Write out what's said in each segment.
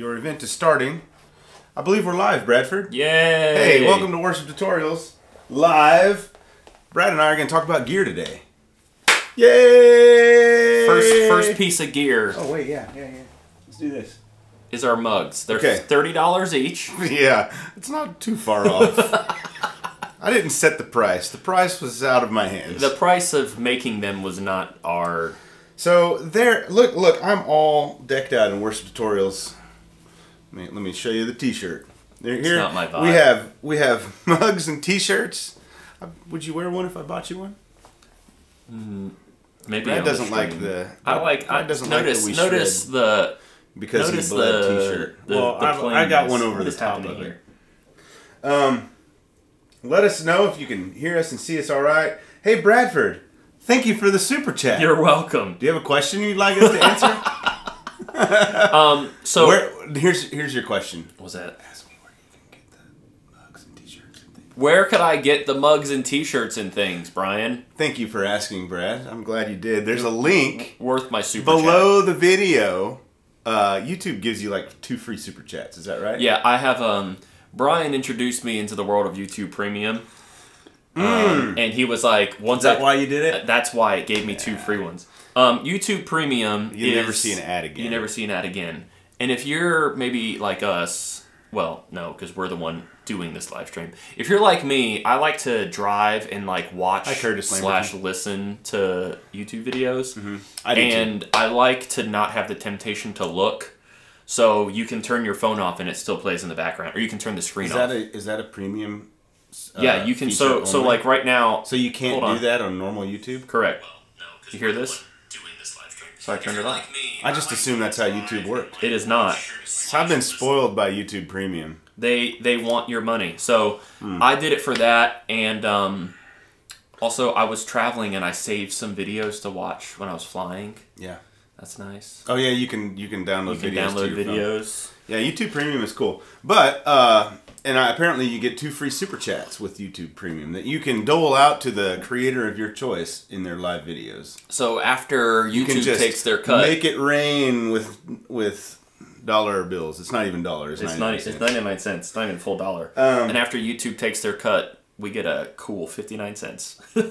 Your event is starting. I believe we're live, Bradford. Yay! Hey, welcome to Worship Tutorials live. Brad and I are going to talk about gear today. Yay! First, first piece of gear Oh wait, yeah, yeah, yeah. Let's do this. is our mugs. They're Okay. thirty dollars each. Yeah, it's not too far off. I didn't set the price. The price was out of my hands. The price of making them was not our. So there, look, look. I'm all decked out in worship tutorials. Let me, let me show you the T-shirt. Here not my vibe. we have we have mugs and T-shirts. Uh, Would you wear one if I bought you one? Maybe Brad on the doesn't like the. I like. Brad I doesn't notice. like that we notice shred the. because notice he bled the T-shirt. The, well, the I, I got one over the top of it. here. Um, let us know if you can hear us and see us all right. Hey, Bradford, thank you for the super chat. You're welcome. Do you have a question you'd like us to answer? Um. So Where, here's here's your question. what was that? Ask me where you can get the mugs and T-shirts. and things. Where could I get the mugs and T-shirts and things, Brian? Thank you for asking, Brad. I'm glad you did. There's a link Worth my super below the video. Uh, YouTube gives you like two free super chats. Is that right? Yeah, I have. Um, Brian introduced me into the world of YouTube Premium. Mm. Um, and he was like, once Is that I, why you did it? That's why it gave me two free ones. Um, YouTube Premium. You is, never see an ad again. You never see an ad again. And if you're maybe like us, well, no, because we're the one doing this live stream. If you're like me, I like to drive and like watch Hi, Curtis slash listen to YouTube videos. I do too. and I like to not have the temptation to look. So you can turn your phone off and it still plays in the background, or you can turn the screen Is off. that a is that a premium? uh, yeah, you can. feature So so like right now. so you can't do on. that on normal YouTube. Correct. no You hear this? So I turned it off. I just assume that's how YouTube worked. It is not. So I've been spoiled by YouTube Premium. They they want your money. So Hmm. I did it for that, and um, also I was traveling and I saved some videos to watch when I was flying. Yeah. That's nice. Oh yeah, you can you can download You can videos download to your phone. videos. Yeah, YouTube Premium is cool, but uh, and I, apparently you get two free super chats with YouTube Premium that you can dole out to the creator of your choice in their live videos. So after You can YouTube just takes their cut, make it rain with with dollar bills. It's not even dollars. it's 99 ninety. It's cents. ninety nine cents. It's not even full dollar. Um, and after YouTube takes their cut, we get a cool fifty nine cents. or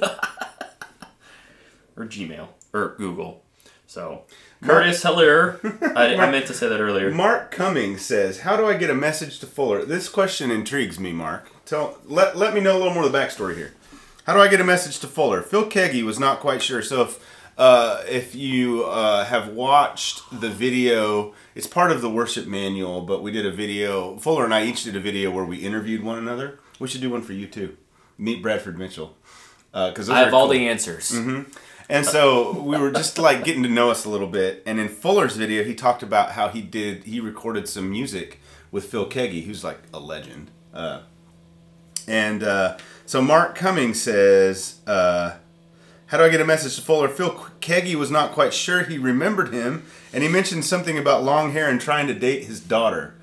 Gmail or Google. So Curtis Heller. I, I meant to say that earlier. Mark Cummings says, "How do I get a message to Fuller?" This question intrigues me, Mark. Tell let let me know a little more of the backstory here. How do I get a message to Fuller? Phil Keaggy was not quite sure. So if uh, if you uh, have watched the video, it's part of the worship manual. But we did a video. Fuller and I each did a video where we interviewed one another. We should do one for you too. Meet Bradford Mitchell. Because I have all the answers. And so we were just like getting to know us a little bit. And in Fuller's video, he talked about how he did, he recorded some music with Phil Keaggy, who's like a legend. Uh, and uh, so Mark Cummings says, uh, How do I get a message to Fuller? Phil Keaggy was not quite sure he remembered him, and he mentioned something about long hair and trying to date his daughter.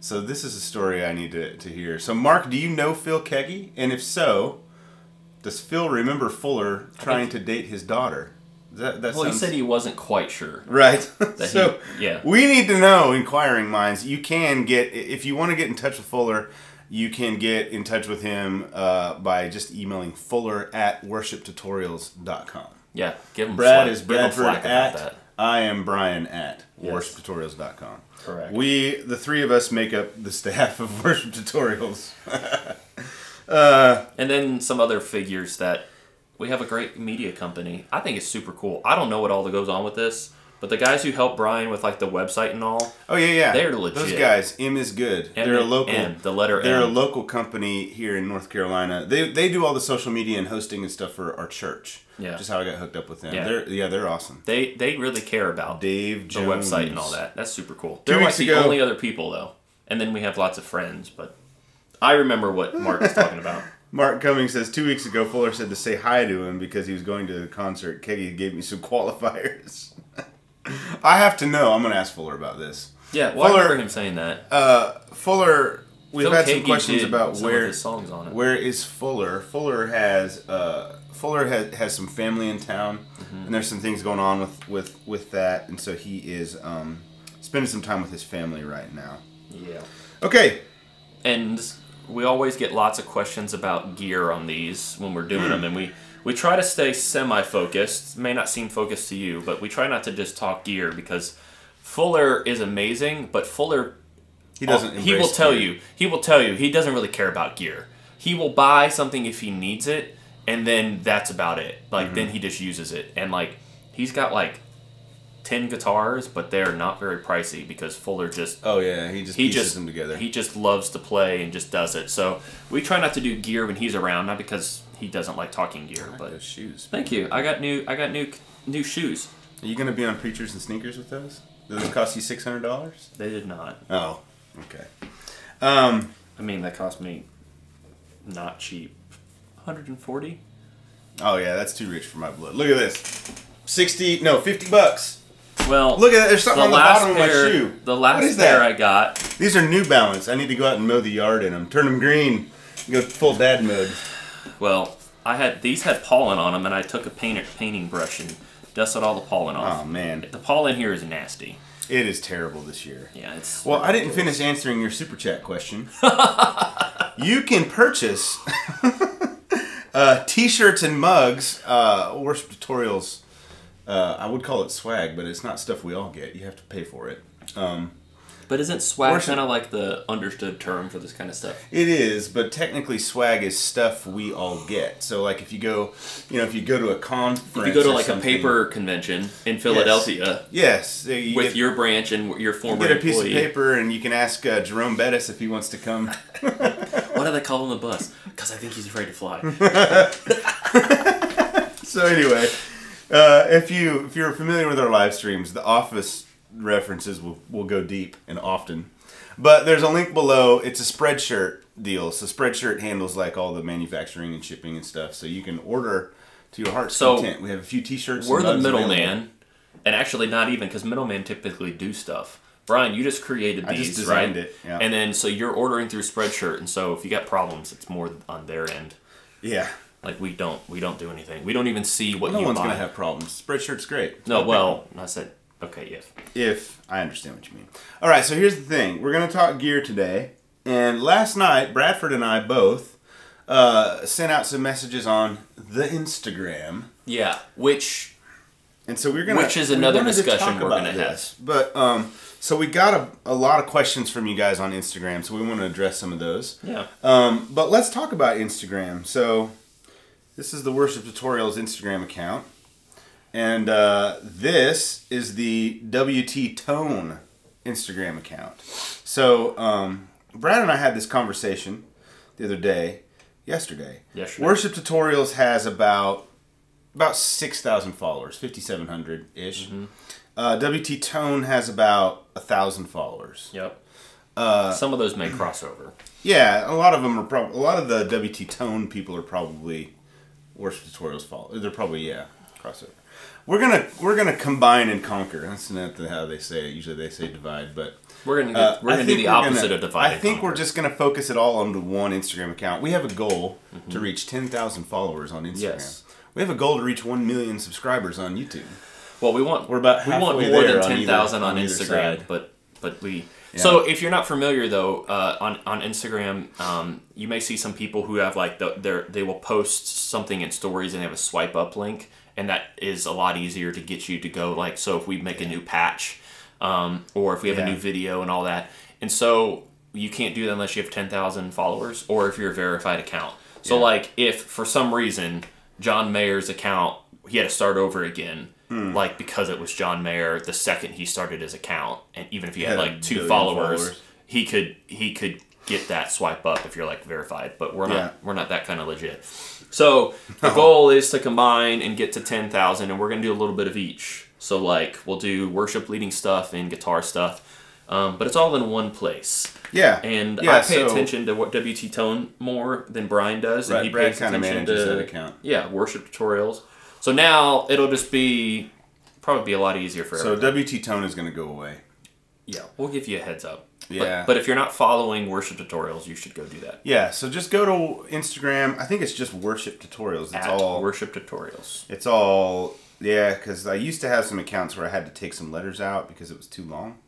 So this is a story I need to, to hear. So, Mark, do you know Phil Keaggy? And if so, does Phil remember Fuller trying to date his daughter? That, that Well, he said he wasn't quite sure. Right. So he- yeah. we need to know, inquiring minds. You can get if you want to get in touch with Fuller, you can get in touch with him uh, by just emailing Fuller at worshiptutorials.com. Yeah, give him Brad flack. is Bradford at that. I am Brian at Yes. worshiptutorials.com. Correct. We the three of us make up the staff of Worship Tutorials. Uh, And then some other figures that we have a great media company. I think it's super cool. I don't know what all that goes on with this, but the guys who help Brian with like the website and all, oh yeah, yeah. They're legit. Those guys, M is good. M- They're a local. M, the letter They're a M. local company here in North Carolina. They they do all the social media and hosting and stuff for our church. Yeah. Just how I got hooked up with them. Yeah. They're yeah, they're awesome. they they really care about Dave the website and all that. That's super cool. Two They're like the ago- only other people though. And then we have lots of friends, but I remember what Mark was talking about. Mark Cummings says two weeks ago Fuller said to say hi to him because he was going to the concert. Keaggy gave me some qualifiers. I have to know. I'm going to ask Fuller about this. Yeah, well, I Fuller- remember him saying that. Uh, Fuller, we've Phil had some Keaggy questions about some where songs on it. where is Fuller. Fuller has uh, Fuller has, has some family in town, Mm-hmm. and there's some things going on with with with that, and so he is um, spending some time with his family right now. Yeah. Okay. And we always get lots of questions about gear on these when we're doing them, and we we try to stay semi-focused. May not seem focused to you, but we try not to just talk gear because Fuller is amazing, but Fuller He doesn't. he will tell gear. you. He will tell you. He doesn't really care about gear. He will buy something if he needs it, and then that's about it. Like Mm-hmm. then he just uses it, and like he's got like ten guitars, but they're not very pricey because Fuller just Oh yeah, he just he pieces just them together. he just loves to play and just does it. So we try not to do gear when he's around, not because he doesn't like talking gear, but those shoes. thank you. I got new I got new new shoes. Are you gonna be on preachers and sneakers with those? Do those cost you six hundred dollars? They did not. Oh, okay. Um, I mean, that cost me not cheap. 140. oh yeah, that's too rich for my blood. Look at this, sixty no fifty bucks. Well, Look at that. There's something the on the bottom pair, of my shoe. the last What is pair that? I got. These are New Balance. I need to go out and mow the yard in them. Turn them green. Go full dad mode. Well, I had these had pollen on them, and I took a paint, painting brush and dusted all the pollen off. Oh man, The pollen here is nasty. it is terrible this year. Yeah, it's Well, I didn't finish answering your super chat question. you can purchase uh, t-shirts and mugs, uh, worship tutorials. Uh, I would call it swag, but it's not stuff we all get. You have to pay for it. Um, But isn't swag kind of like the understood term for this kind of stuff? it is, but technically, swag is stuff we all get. So, like, if you go, you know, if you go to a conference, If you go to like a paper convention in Philadelphia yes, you with get, your branch and your you former get a piece employee, of paper, and you can ask uh, Jerome Bettis if he wants to come. why do they call him the bus? Because I think he's afraid to fly. So anyway, uh, if you if you're familiar with our live streams, the office references will, will go deep and often. But there's a link below. It's a Spreadshirt deal. So Spreadshirt handles like all the manufacturing and shipping and stuff. So you can order to your heart's So, content. We have a few T-shirts. We're the middleman, and actually not even because middlemen typically do stuff. Brian, you just created these, I just designed right? it, yeah. And then so you're ordering through Spreadshirt, and so if you got problems, it's more on their end. Yeah. Like we don't, we don't do anything. We don't even see what No you one's buy. gonna have problems. Spreadshirt's great. no, well, I said okay, if. if I understand what you mean. All right, so here's the thing. We're going to talk gear today. And last night, Bradford and I both uh, sent out some messages on the Instagram. Yeah, which And so we're going to Which is another discussion we're gonna have. But um so we got a, a lot of questions from you guys on Instagram, so we want to address some of those. yeah, Um, but let's talk about Instagram. So, this is the Worship Tutorials Instagram account. And uh, this is the WT Tone Instagram account. So, um, Brad and I had this conversation the other day, yesterday. Yesterday. Worship Tutorials has about about 6,000 followers, 5,700 ish. Mm-hmm. Uh, WT Tone has about a 1,000 followers. yep. Uh, Some of those may cross over. Yeah, a lot of them are probably a lot of the WT Tone people are probably worship tutorials fault. They're probably yeah crossover. We're gonna we're gonna combine and conquer. That's not the, how they say it. Usually they say divide, but We're gonna uh, we're gonna do the opposite gonna- of divide. I think we're just gonna focus it all onto one Instagram account. We have a goal Mm-hmm. to reach ten thousand followers on Instagram. Yes. We have a goal to reach one million subscribers on YouTube. Well, we want We're about we want more than ten thousand on, on Instagram, but but we. So if you're not familiar though, uh, on on Instagram, um, you may see some people who have like the, they will post something in stories and they have a swipe up link, and that is a lot easier to get you to go like. So if we make a new patch, um, or if we have Yeah. a new video and all that, and so you can't do that unless you have ten thousand followers or if you're a verified account. So Yeah. like if for some reason John Mayer's account he had to start over again. Hmm. Like because it was John Mayer the second he started his account, and even if he had Had like two followers, followers. he could he could get that swipe up if you're like verified. But we're not Yeah. we're not that kind of legit. So the goal is to combine and get to ten thousand, and we're gonna do a little bit of each. So like we'll do worship leading stuff and guitar stuff, um, but it's all in one place. Yeah, And yeah, I pay so- attention to what WT Tone more than Brian does, and Right, he Brad pays kinda attention manages to that account. yeah worship tutorials. So now it'll just be probably be a lot easier for So everyone. WT Tone is going to go away. Yeah, we'll give you a heads up. Yeah. But, but if you're not following worship tutorials, you should go do that. Yeah, so just go to Instagram. I think it's just worship tutorials. It's At all worship tutorials. It's all yeah, because I used to have some accounts where I had to take some letters out because it was too long.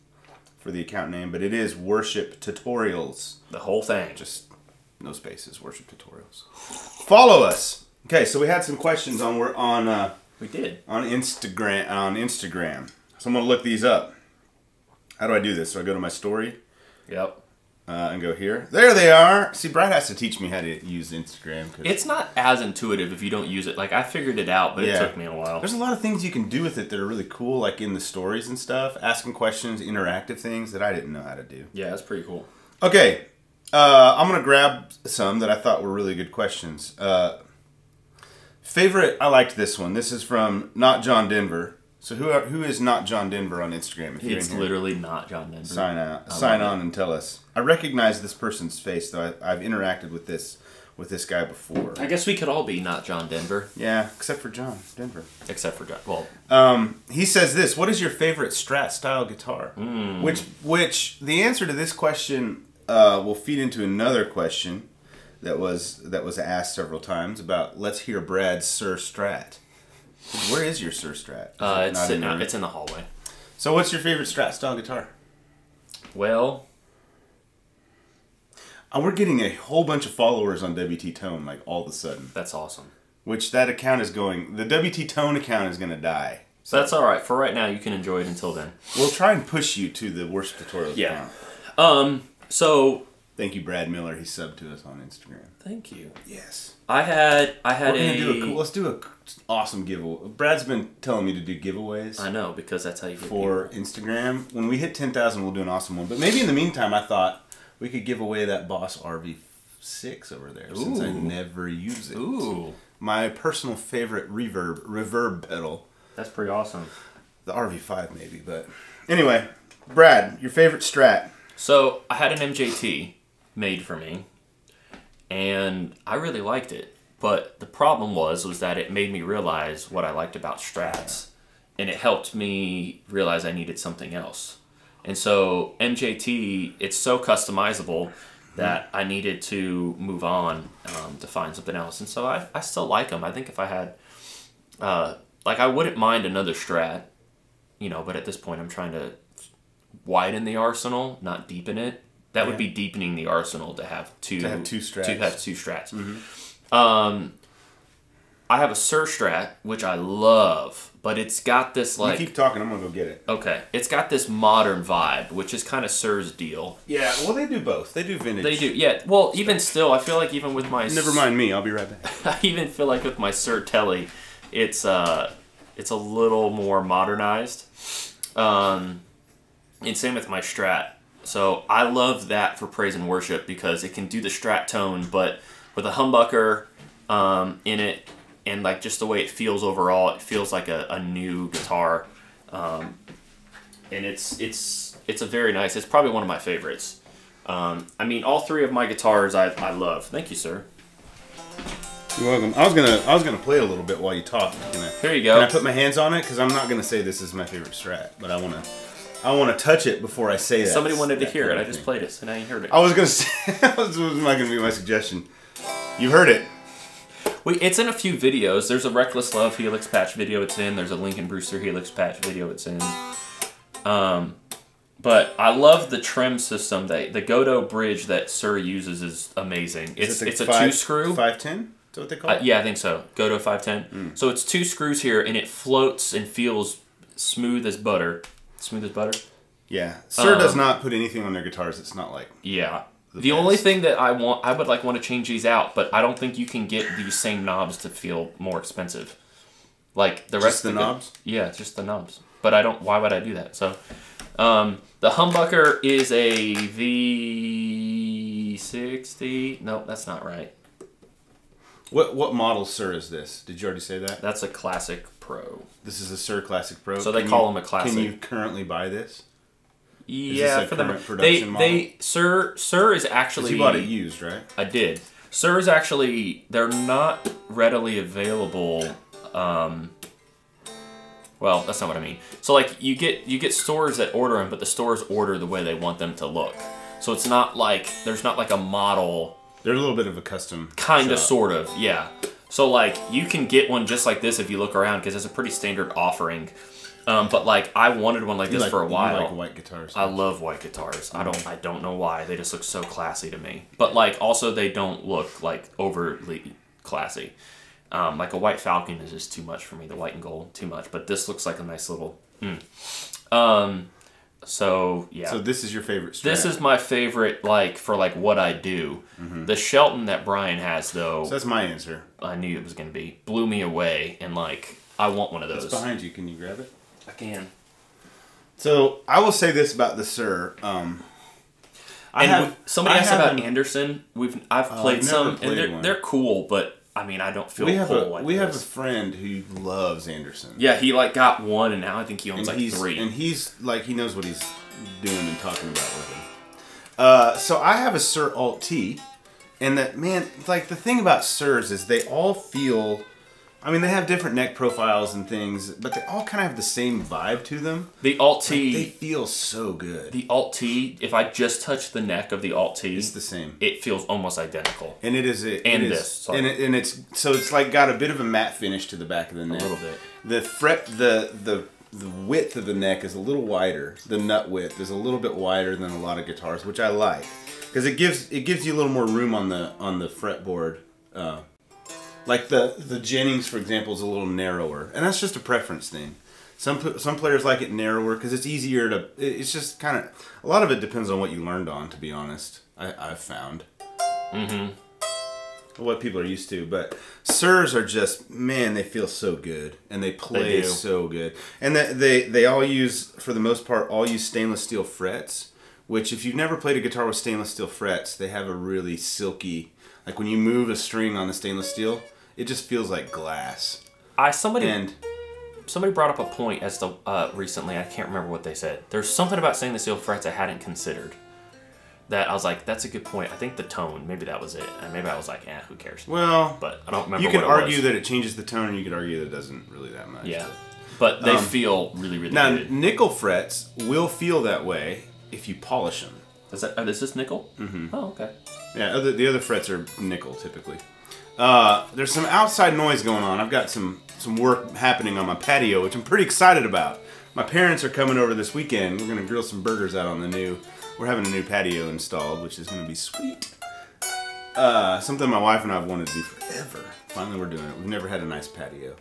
for the account name, but it is Worship Tutorials. The whole thing. Just no spaces. Worship Tutorials. Follow us. Okay, so we had some questions on we're on uh, we did. on Instagram on Instagram. So I'm gonna look these up. How do I do this? So I go to my story Yep. uh, and go here. There they are. See, Brad has to teach me how to use Instagram. It's not as intuitive if you don't use it. Like I figured it out, but Yeah. it took me a while. There's a lot of things you can do with it that are really cool, like in the stories and stuff, asking questions, interactive things that I didn't know how to do. Yeah, that's pretty cool. Okay, uh, I'm gonna grab some that I thought were really good questions. Uh, favorite, I liked this one. This is from not John Denver. So who are, who is not John Denver on Instagram? If you're It's in here, literally not John Denver. sign out, sign on, and tell us. I recognize this person's face though. I, I've interacted with this with this guy before. I guess we could all be not John Denver, Yeah, except for John Denver. except for John. Well, Um, he says this. What is your favorite Strat style guitar? Hmm. Which, which the answer to this question uh, will feed into another question that was that was asked several times about. Let's hear Brad's Suhr Strat. Where is your Suhr Strat? Uh, it it's not in out, it's in the hallway. So, what's your favorite Strat style guitar? Well, Uh, we're getting a whole bunch of followers on WT Tone, like all of a sudden. that's awesome. Which that account is going. The WT Tone account is going to die. So that's all right for right now. You can enjoy it until then. We'll try and push you to the worst tutorial. Yeah. account. Um. So Thank you, Brad Miller. He subbed to us on Instagram. thank you. Yes. I had I had We're gonna a. do a cool. Let's do a awesome giveaway. Brad's been telling me to do giveaways I know because that's how you get for Instagram. When we hit ten thousand, we'll do an awesome one. But maybe in the meantime, I thought we could give away that Boss RV six over there since I never use it. Ooh, My personal favorite reverb reverb pedal, that's pretty awesome. the RV five maybe. But anyway, Brad, your favorite Strat? So I had an MJT made for me, and I really liked it. But the problem was was that it made me realize what I liked about Strats, and it helped me realize I needed something else. And so MJT, it's so customizable that I needed to move on um, to find something else. And so I, I still like them. I think if I had, uh, like, I wouldn't mind another Strat, you know. But at this point, I'm trying to widen the arsenal, not deepen it. That would be deepening the arsenal to have two To have two strats. To have two strats. Um, I have a Suhr Strat, which I love, but it's got this like you keep talking. I'm gonna go get it. okay, it's got this modern vibe, which is kind of Suhr's deal. Yeah. Well, they do both. They do vintage. They do, yeah. Well, even still, I feel like even with my Never mind me. I'll be right back. I even feel like with my Suhr Telly, it's uh, it's a little more modernized. Um, and same with my Strat. So I love that for praise and worship because it can do the Strat tone, but with a humbucker um, in it, and like just the way it feels overall, it feels like a, a new guitar. Um, and it's it's it's a very nice. It's probably one of my favorites. Um, I mean, all three of my guitars I, I love. Thank you, sir. You're welcome. I was gonna I was gonna play a little bit while you talk. Can I, Here you go. can I put my hands on it? Because I'm not gonna say this is my favorite Strat, but I wanna I wanna touch it before I say that. Somebody wanted to hear it. I just played it, so now you heard it. I was gonna say that was not gonna be my suggestion. You heard it. We, it's in a few videos. There's a Reckless Love Helix patch video it's in. There's a Lincoln Brewster Helix patch video it's in. Um, but I love the trim system. That the Gotoh bridge that Suhr uses is amazing. It's it's a two screw. Five ten. Is that what they call Uh, it? yeah, I think so. Gotoh 510. So it's two screws here, and it floats and feels smooth as butter. Smooth as butter. Yeah. Suhr does Um, not put anything on their guitars. It's not like Yeah. The The, only thing that I want, I would like want to change these out, but I don't think you can get these same knobs to feel more expensive. Like the rest the of the knobs? Yeah, just the knobs. But I don't. Why would I do that? So, um, the humbucker is a V60. No, that's not right. what what model Suhr is this? Did you already say that? That's a classic pro. This is a Suhr Classic Pro. So they Can call you- them a classic. Can you currently buy this? Yeah, a for them. current They production model? they Suhr Suhr is actually you bought it used, right? I did. Suhr is actually they're not readily available. Um, well, that's not what I mean. So like you get you get stores that order them, but the stores order the way they want them to look. So it's not like there's not like a model, They're a little bit of a custom. kind of, sort of, yeah. So like you can get one just like this if you look around because it's a pretty standard offering. Um, but like I wanted one like You this like- for a while. like white guitars. I love white guitars. I don't. I don't know why. They just look so classy to me. But like, also they don't look like overly classy. Um, like a white falcon is just too much for me. The white and gold, too much. But this looks like a nice little. Mm. Um, so yeah. so this is your favorite. This is my favorite, like for like what I do. The Shelton that Brian has, though, So that's my answer. I knew it was gonna be blew me away, and like I want one of those. It's behind you. Can you grab it? I can. So I will say this about the Suhr. Um, I And have somebody I asked about Anderson. We've I've Oh, played I've some, played and they're one. they're cool, but I mean I don't feel We have a like we have a this. friend who loves Anderson. yeah. He like got one, and now I think he owns and like he's three. and he's like he knows what he's doing and talking about with him. Uh, so I have a Suhr Alt T, and that man, like the thing about Suhrs is they all feel. I mean, they have different neck profiles and things, but they all kind of have the same vibe to them. the Alt T, They feel so good. the Alt T. If I just touch the neck of the Alt T, It's the same. it feels almost identical. And it is a, And it is- this, sorry. and, it, and it's so it's like got a bit of a matte finish to the back of the neck. A little bit. The fret, the the the width of the neck is a little wider. The nut width is a little bit wider than a lot of guitars, which I like because it gives it gives you a little more room on the on the fretboard. Uh, like the the Jennings, for example, is a little narrower, and that's just a preference thing. Some some players like it narrower because it's easier to. It's just kind of a lot of it depends on what you learned on. To be honest, I, I've found mm-hmm. what people are used to. But Suhrs are just man, they feel so good and they play do. so good. And they, they they all use for the most part all use stainless steel frets. Which if you've never played a guitar with stainless steel frets, they have a really silky. Like when you move a string on the stainless steel, it just feels like glass. I somebody And somebody brought up a point as to uh, recently. I can't remember what they said. There's something about saying the steel frets I hadn't considered. That I was like, that's a good point. I think the tone, maybe that was it, and maybe I was like, eh, who cares? well, But I don't remember. you it argue was. that it changes the tone, and you could argue that it doesn't really that much. yeah, but they feel really, really Now good. nickel frets will feel that way if you polish them. Is that? Oh, this nickel? Mm-hmm. Oh, okay. Yeah, other, the other frets are nickel typically. Uh, there's some outside noise going on. I've got some some work happening on my patio, which I'm pretty excited about. My parents are coming over this weekend. We're gonna grill some burgers out on the new. We're having a new patio installed, which is gonna be sweet. Uh, something my wife and I have wanted to do forever. Finally, we're doing it. We've never had a nice patio.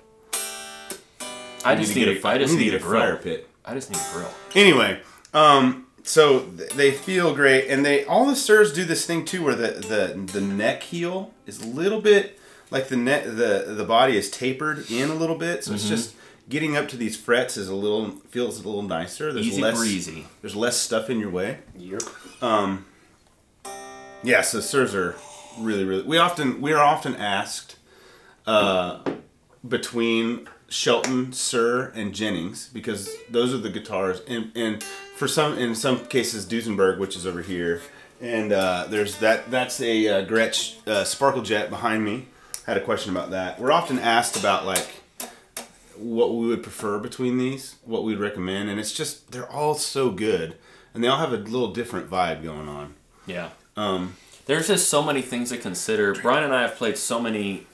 I just need get a. fi- just we need a get fire grill. pit. I just need a grill. Anyway, um, so they feel great, and they all the Suhrs do this thing too, where the the the neck heel is a little bit like the net the the body is tapered in a little bit, so Mm-hmm. it's just getting up to these frets is a little feels a little nicer. There's Easy less breezy. there's less stuff in your way. Yep. Yeah, so Suhrs are really really. We often we are often asked uh, between Shelton, Suhr, and Jennings because those are the guitars, and and for some in some cases Duesenberg, which is over here, and uh, there's that that's a uh, Gretsch uh, Sparkle Jet behind me. Had a question about that. We're often asked about like what we would prefer between these, what we'd recommend, and it's just they're all so good, and they all have a little different vibe going on. Yeah. Um, There's just so many things to consider. Brian and I have played so many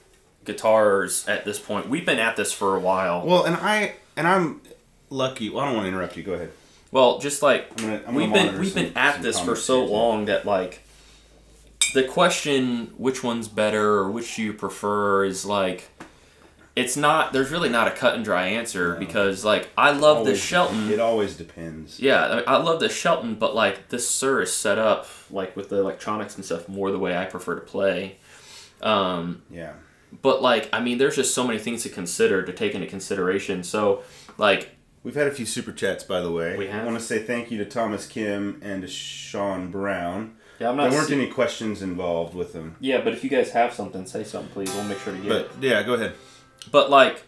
guitars at this point. We've been at this for a while. Well, and I and I'm lucky. Well, I don't want to interrupt you. Go ahead. Well, just like I'm gonna- I'm we've been we've some- been at this for so long that like the question which one's better or which you prefer is like it's not there's really not a cut and dry answer because like I love the Always- Shelton. It always depends. Yeah, I I love the Shelton, but like this Suhr is set up like with the electronics and stuff more the way I prefer to play. Um, Yeah. but like I mean, there's just so many things to consider to take into consideration. So like We've had a few super chats, by the way. We have? I want to say thank you to Thomas Kim and to Sean Brown. yeah, I'm not. There weren't any questions involved with them. Yeah, but if you guys have something, say something, please. We'll make sure to get it. Yeah, go ahead. But like,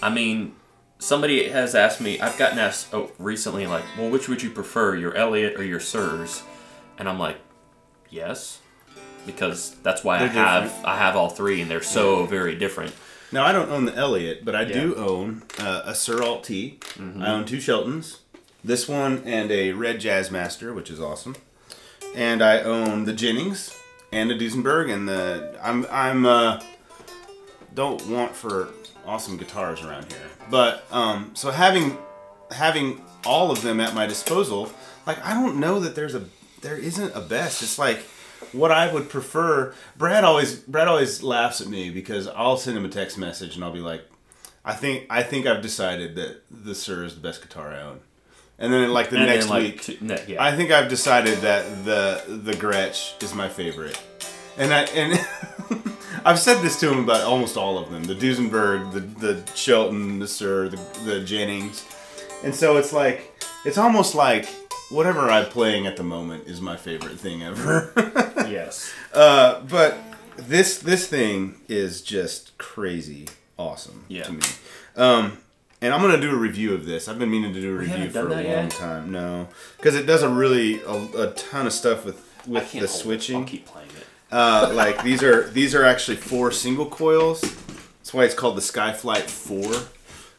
I mean, somebody has asked me. I've gotten asked oh, recently, like, well, which would you prefer, your Elliott or your Suhrs? And I'm like, yes, because that's why I They're have different. I have all three, and they're so very different. Now I don't own the Elliott, but I do own uh, a Suhr Alt T. I own two Sheltons, this one and a Red Jazz Master, which is awesome. And I own the Jennings and a Duesenberg, and the I'm I'm uh, don't want for awesome guitars around here, but um, so having having all of them at my disposal, like I don't know that there's a there isn't a best. It's like what I would prefer. Brad always Brad always laughs at me because I'll send him a text message and I'll be like, I think I think I've decided that the Suhr is the best guitar I own. And then like the And next like, week, yeah. I think I've decided that the the Gretsch is my favorite, and I and I've said this to him about almost all of them: the Duesenberg, the the Shelton, the Suhr, the the Jennings, and so it's like it's almost like whatever I'm playing at the moment is my favorite thing ever. yes. uh, but this this thing is just crazy awesome Yeah. to me. Um, and I'm gonna do a review of this. I've been meaning to do a review for a long yet? time. No, because it does a really a, a ton of stuff with with the switching. I'll keep playing it. Uh, like these are these are actually four single coils. That's why it's called the Skyflight Four.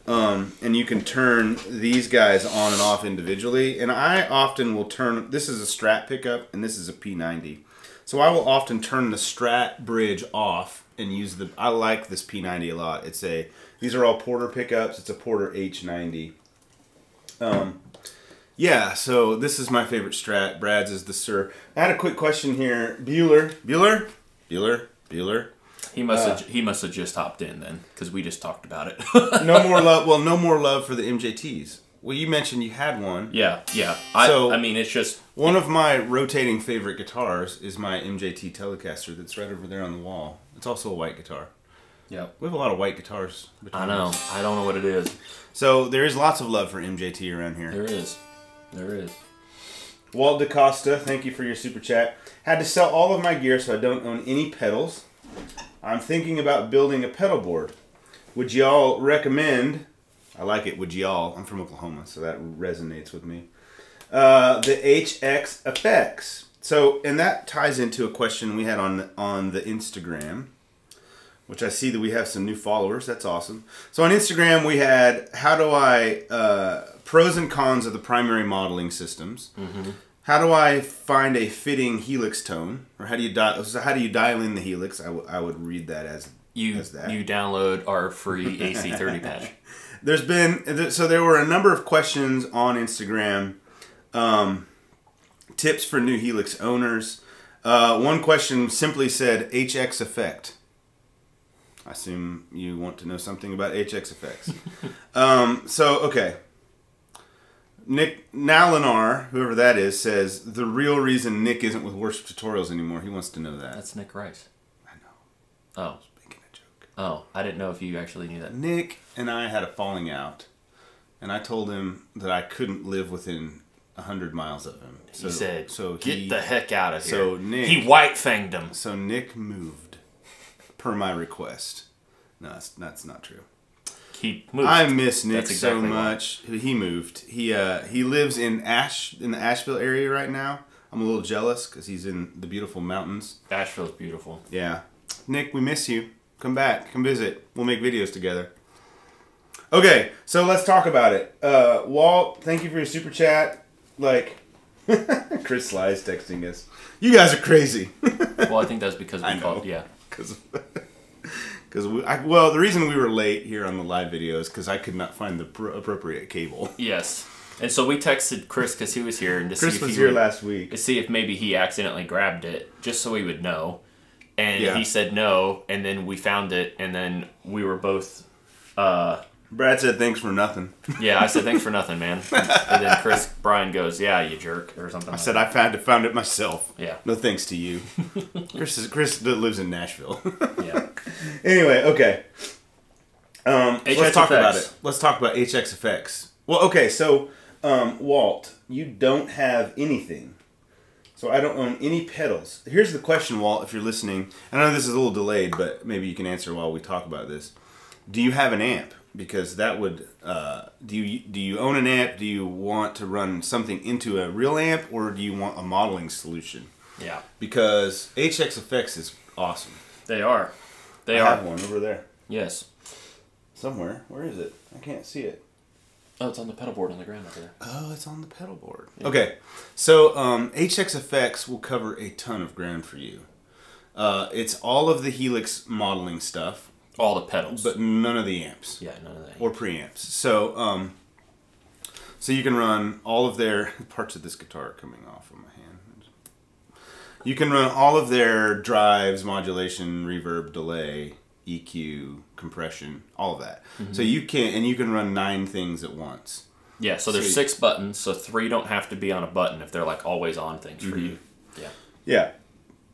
Um, and you can turn these guys on and off individually. And I often will turn. This is a Strat pickup, and this is a P90. So I will often turn the Strat bridge off and use the. I like this P90 a lot. It's a. These are all Porter pickups. It's a Porter H90. Um, yeah, so this is my favorite strat. Brad's is the Suhr. I had a quick question here. Bueller, Bueller, Bueller, Bueller. He must Uh. have he must have just hopped in then because we just talked about it. No more love. Well, no more love for the MJTs. Well, you mentioned you had one. yeah, yeah. I So- I mean it's just One of my rotating favorite guitars is my MJT Telecaster that's right over there on the wall. It's also a white guitar. yeah. We have a lot of white guitars. I know. us. I don't know what it is. So there is lots of love for MJT around here. There is. There is. Walt DaCosta, thank you for your super chat. Had to sell all of my gear so I don't own any pedals. I'm thinking about building a pedal board. Would y'all recommend? I like it. Would y'all? I'm from Oklahoma, so that resonates with me. Uh, the HX effects. So, and that ties into a question we had on on the Instagram, which I see that we have some new followers. That's awesome. So on Instagram we had how do I uh, pros and cons of the primary modeling systems. How do I find a fitting helix tone, or how do you dial? So how do you dial in the helix? I, would read that as You as that. you download our free AC30 patch. There's been so there were a number of questions on Instagram. Um, tips for new Helix owners. Uh, one question simply said HX effect. I assume you want to know something about HX effects. um, so okay. Nick Nalinar, whoever that is, says the real reason Nick isn't with Worship Tutorials anymore. He wants to know that. That's Nick Rice. I know. Oh. I was Making a joke. Oh, I didn't know if you actually knew that. Nick and I had a falling out, and I told him that I couldn't live within hundred miles of him. So, he said, "So "Get he, the heck out of here." so Nick- he white fanged him. so Nick moved, per my request. No, that's, that's not true. He moved. I miss Nick exactly so why. much. He moved. He uh, he lives in Ash in the Asheville area right now. I'm a little jealous because he's in the beautiful mountains. Asheville's beautiful. Yeah. Nick, we miss you. Come back. Come visit. We'll make videos together. Okay, so let's talk about it. Uh, Walt, thank you for your super chat. Like, Chris Sly is texting us. You guys are crazy. Well, I think that's because we called. Yeah. Because, because we, I, well, the reason we were late here on the live video is because I could not find the pr- appropriate cable. Yes. And so we texted Chris because he was here and to Chris see if was he here would, last week. to see if maybe he accidentally grabbed it, just so we would know. And Yeah. he said no, and then we found it, and then we were both. Uh, Brad said thanks for nothing. yeah, I said thanks for nothing, man. And then Chris Brian goes, "Yeah, you jerk," or something. I said I found it, found it myself. Yeah. No thanks to you. Chris is, Chris lives in Nashville. "Yeah." Anyway, okay. Um, let's talk about it. Let's talk about HX effects. Well, okay, so um, Walt, you don't have anything. So I don't own any pedals. Here's the question, Walt, if you're listening. I know this is a little delayed, but maybe you can answer while we talk about this. Do you have an amp? Because that would. Uh, do you do you own an amp? Do you want to run something into a real amp, or do you want a modeling solution? Yeah. Because HX effects is awesome. They are. They I are. have one over there Yes. somewhere. Where is it? I can't see it. Oh, it's on the pedal board on the ground over there. Oh, it's on the pedal board. Okay, so um, HX Effects will cover a ton of ground for you. Uh, it's all of the Helix modeling stuff, All the pedals. but none of the amps yeah, none of that. or preamps. So, um, So you can run all of their parts of this guitar are coming off of my hand. You can run all of their drives, modulation, reverb, delay, EQ, compression, all of that. So you can and you can run nine things at once. Yeah, so there's So- six buttons, so three don't have to be on a button if they're like always on things for you. Yeah. Yeah.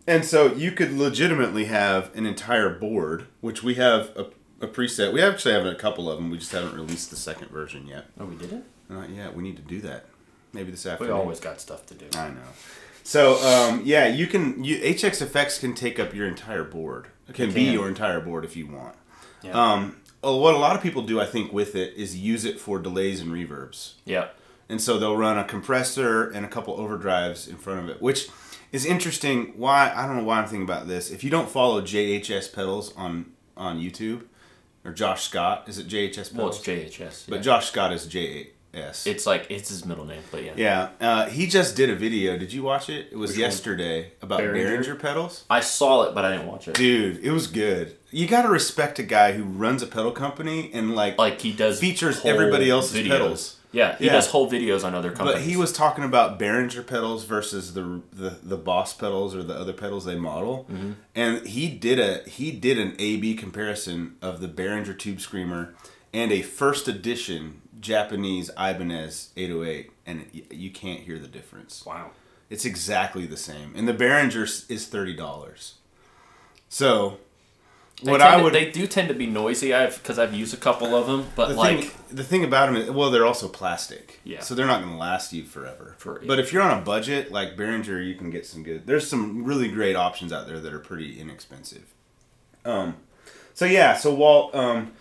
And so you could legitimately have an entire board, which we have a, a preset. We actually have a couple of them. We just haven't released the second version yet. Oh, we did it? Not yet. We need to do that. Maybe this afternoon. We always got stuff to do. I know. So um, yeah, you can. You, HXFX can take up your entire board. It can, It be your entire board if you want. Yeah. Um, what a lot of people do, I think, with it is use it for delays and reverbs. yeah. And so they'll run a compressor and a couple overdrives in front of it, which is interesting. Why I don't know why I'm thinking about this. If you don't follow JHS pedals on on YouTube or Josh Scott, is it JHS pedals? Well, it's JHS. But yeah. Josh Scott is JHS. it's like it's his middle name, but yeah. yeah, uh, he just did a video. Did you watch it? It was Which one? yesterday about Behringer? Behringer pedals. I saw it, but I didn't watch it. Dude, it was good. You got to respect a guy who runs a pedal company and like, Like he does Features everybody else's pedals. Yeah, he Yeah. does whole videos on other companies. But he was talking about Behringer pedals versus the the, the Boss pedals or the other pedals they model, Mm-hmm. and he did a he did an A B comparison of the Behringer Tube Screamer and a first edition Japanese Ibanez 808, and you can't hear the difference. wow. It's exactly the same, and the Behringer is thirty dollars. So, They what I to- would they do tend to be noisy. I've because I've used a couple of them, but the like thing, the thing about them is, well, they're also plastic. Yeah. So they're not going to last you forever. For- But if you're on a budget, like Behringer, you can get some good. There's some really great options out there that are pretty inexpensive. Um, so yeah, so Walt, um,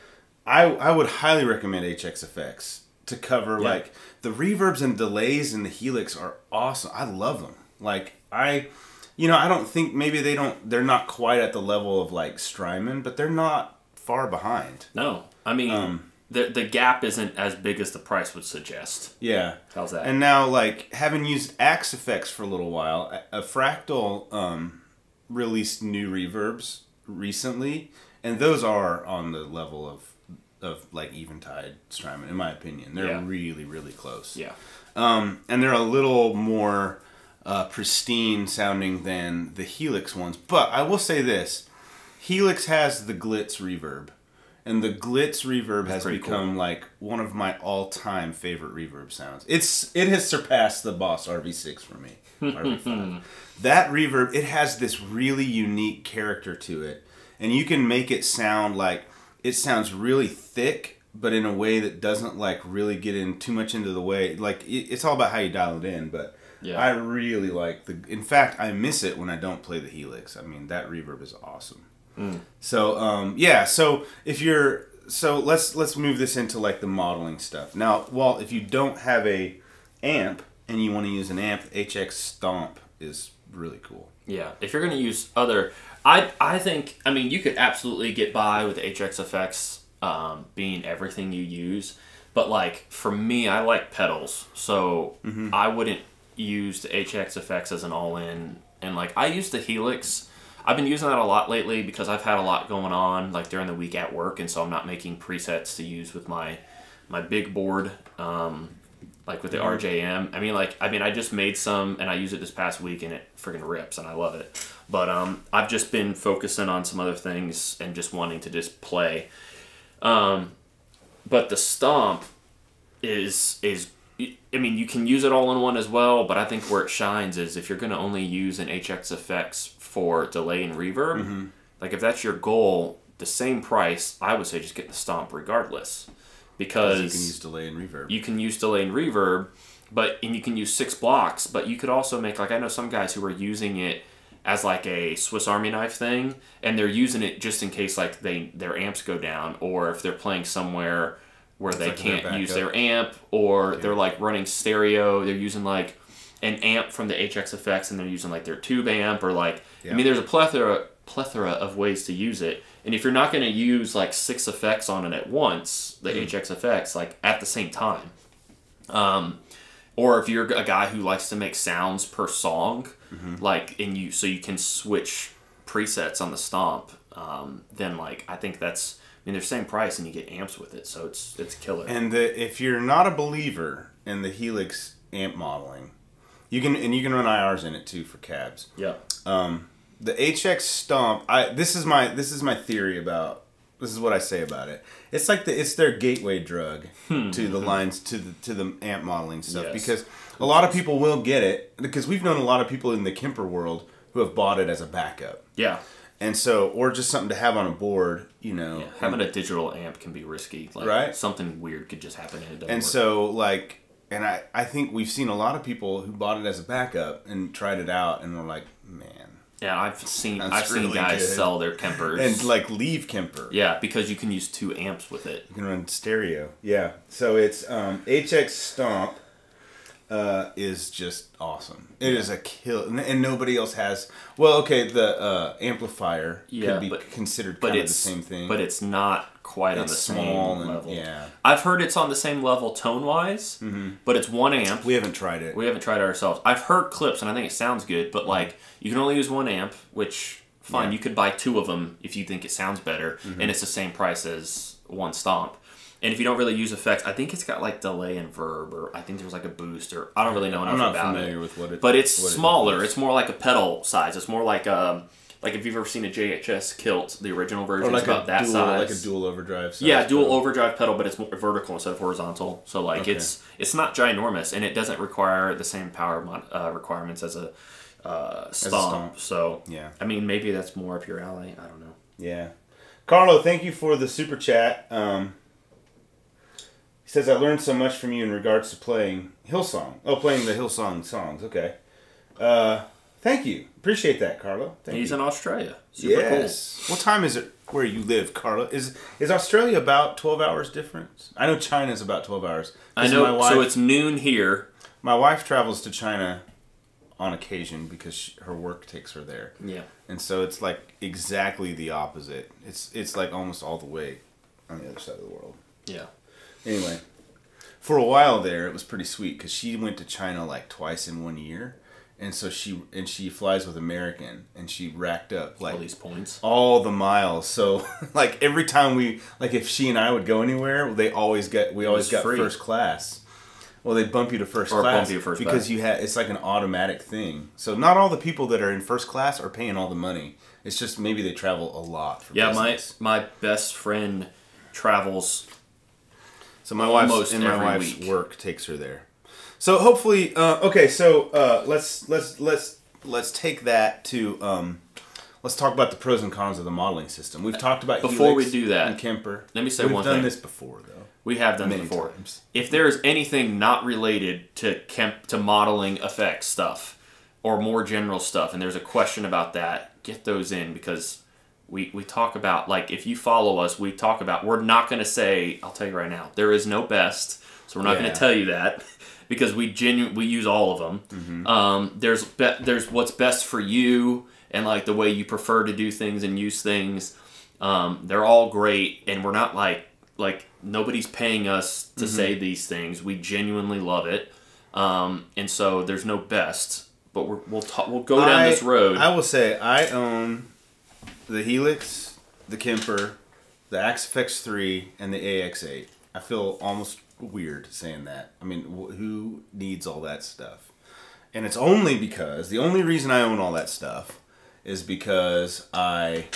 I I would highly recommend HXFX to cover Yeah. like the reverbs and delays in the Helix are awesome. I love them. Like I. You know, I don't think maybe they don't. They're not quite at the level of like Strymon, but they're not far behind. no, I mean Um, the the gap isn't as big as the price would suggest. Yeah. How's that? And now, like having used Axe-Fx for a little while, a, a Fractal um, released new reverbs recently, and those are on the level of of like Eventide Strymon, in my opinion. They're Yeah. really, really close. yeah, Um, and they're a little more uh, pristine sounding than the Helix ones. But I will say this: Helix has the Glitz reverb, and the Glitz reverb has pretty become like one of my all-time favorite reverb sounds. It's it has surpassed the Boss RV6 for me. RV5. that reverb, it has this really unique character to it, and you can make it sound like it sounds really thick, but in a way that doesn't like really get in too much into the way. Like it, it's all about how you dial it in, but. Yeah. I really like the. In fact, I miss it when I don't play the Helix. I mean, that reverb is awesome. So um, yeah, so if you're so let's let's move this into like the modeling stuff. Now, Walt, if you don't have a amp and you want to use an amp, HX Stomp is really cool. yeah. If you're gonna use other, I I think I mean you could absolutely get by with HXFX um, being everything you use, but like for me, I like pedals, so Mm-hmm. I wouldn't use the HXFX as an all-in. And like I use the Helix. I've been using that a lot lately because I've had a lot going on like during the week at work, and so I'm not making presets to use with my my big board. Um, like with the RJM. I mean, like, I mean, I just made some and I use it this past week and it friggin' rips and I love it. But um, I've just been focusing on some other things and just wanting to just play. Um, but the stomp is is I mean, you can use it all in one as well, but I think where it shines is if you're going to only use an HX effects for delay and reverb. Mm-hmm. Like if that's your goal, the same price, I would say just get the stomp regardless, because You can use delay and reverb. you can use delay and reverb, but and you can use six blocks, but you could also make like I know some guys who are using it as like a Swiss Army knife thing, and they're using it just in case like they their amps go down, or if they're playing somewhere where they like can't use their amp, or they're like running stereo, they're using like an amp from the HX effects, and they're using like their tube amp, or like I mean, there's a plethora plethora of ways to use it. And if you're not going to use like six effects on it at once, the HX effects like at the same time, um, or if you're a guy who likes to make sounds per song, like and you so you can switch presets on the stomp, um, then like I think that's mean, they're the same price, and you get amps with it, so it's it's killer. And the, if you're not a believer in the Helix amp modeling, you can and you can run IRs in it too for cabs. yeah, Um, the HX Stomp. I this is my this is my theory about this is what I say about it. It's like the it's their gateway drug to the lines to the to the amp modeling stuff Yes. because a lot of people will get it because we've known a lot of people in the Kemper world who have bought it as a backup. yeah. And so, or just something to have on a board, you know. Yeah, having a digital amp can be risky. Like, Right. Something weird could just happen and it doesn't And work. so, like, and I, I think we've seen a lot of people who bought it as a backup and tried it out and were like, man. yeah, I've seen I've seen really guys good. sell their Kempers. And, like, leave Kemper. yeah, because you can use two amps with it. You can run stereo. Yeah. So it's um, HX Stomp uh, is just awesome. It is a kill. And, and nobody else has. Well, okay, the uh, amplifier Yeah, could be but- considered But kind of the same thing. But it's not quite on the small same and- level. yeah. I've heard it's on the same level tone wise, but it's one amp. we haven't tried it. We haven't tried it ourselves. I've heard clips and I think it sounds good, but like you can only use one amp, which fine, Yeah. you could buy two of them if you think it sounds better, Mm-hmm. and it's the same price as one stomp. And if you don't really use effects, I think it's got like delay and verb, or I think there's like a boost, or I don't really know enough I'm not about familiar it. with what it But it's it smaller. is. it's more like a pedal size. It's more like um like if you've ever seen a JHS kilt, the original version Or like is about that dual, size. like a dual overdrive. size Yeah, dual pedal. overdrive pedal, but it's more vertical instead of horizontal. So like Okay. it's it's not ginormous, and it doesn't require the same power mon- uh, requirements as a uh, stomp. stomp. So Yeah. I mean maybe that's more up your alley. I don't know. Yeah. Carlo, thank you for the super chat. Um, he says, I learned so much from you in regards to playing Hillsong. Oh, playing the Hillsong songs. Okay. Uh, thank you. Appreciate that, Carlo. Thank He's you. in Australia. Super yes. What time is it where you live, Carlo? Is is Australia about 12 hours difference? I know China's about 12 hours. cool. I know. My wife, so it's noon here. my wife travels to China on occasion because she, her work takes her there. Yeah. and so it's like exactly the opposite. It's it's like almost all the way on the other side of the world. Yeah. Anyway, for a while there, it was pretty sweet because she went to China like twice in one year, and so she and she flies with American, and she racked up like All these points. all the miles. So like every time we like if she and I would go anywhere, they always get we always was got free. first class. Well, they'd bump you to first Or class bump you first because class. you had it's like an automatic thing. So not all the people that are in first class are paying all the money. It's just maybe they travel a lot. For Yeah, my my best friend travels. So my wife's and my wife's week. work takes her there. So hopefully, uh, okay. So uh, let's let's let's let's take that to um, let's talk about the pros and cons of the modeling system. We've talked about Before we do that, and Kemper. let me say We've one thing. We've done this before though. We have done Many it before. times. If there is anything not related to Kemp to modeling effects stuff or more general stuff, and there's a question about that, get those in because we we talk about like if you follow us, we talk about we're not going to say. I'll tell you right now, there is no best, so we're not going to tell you that because we genu- we use all of them. Mm-hmm. Um, there's be- there's what's best for you and like the way you prefer to do things and use things. Um, they're all great, and we're not like like nobody's paying us to say these things. We genuinely love it, um, and so there's no best. But we're, we'll ta- we'll go down I- this road. I will say I own the Helix, the Kemper, the Axe FX3, and the AX8. I feel almost weird saying that. I mean, wh- who needs all that stuff? And it's only because the only reason I own all that stuff is because I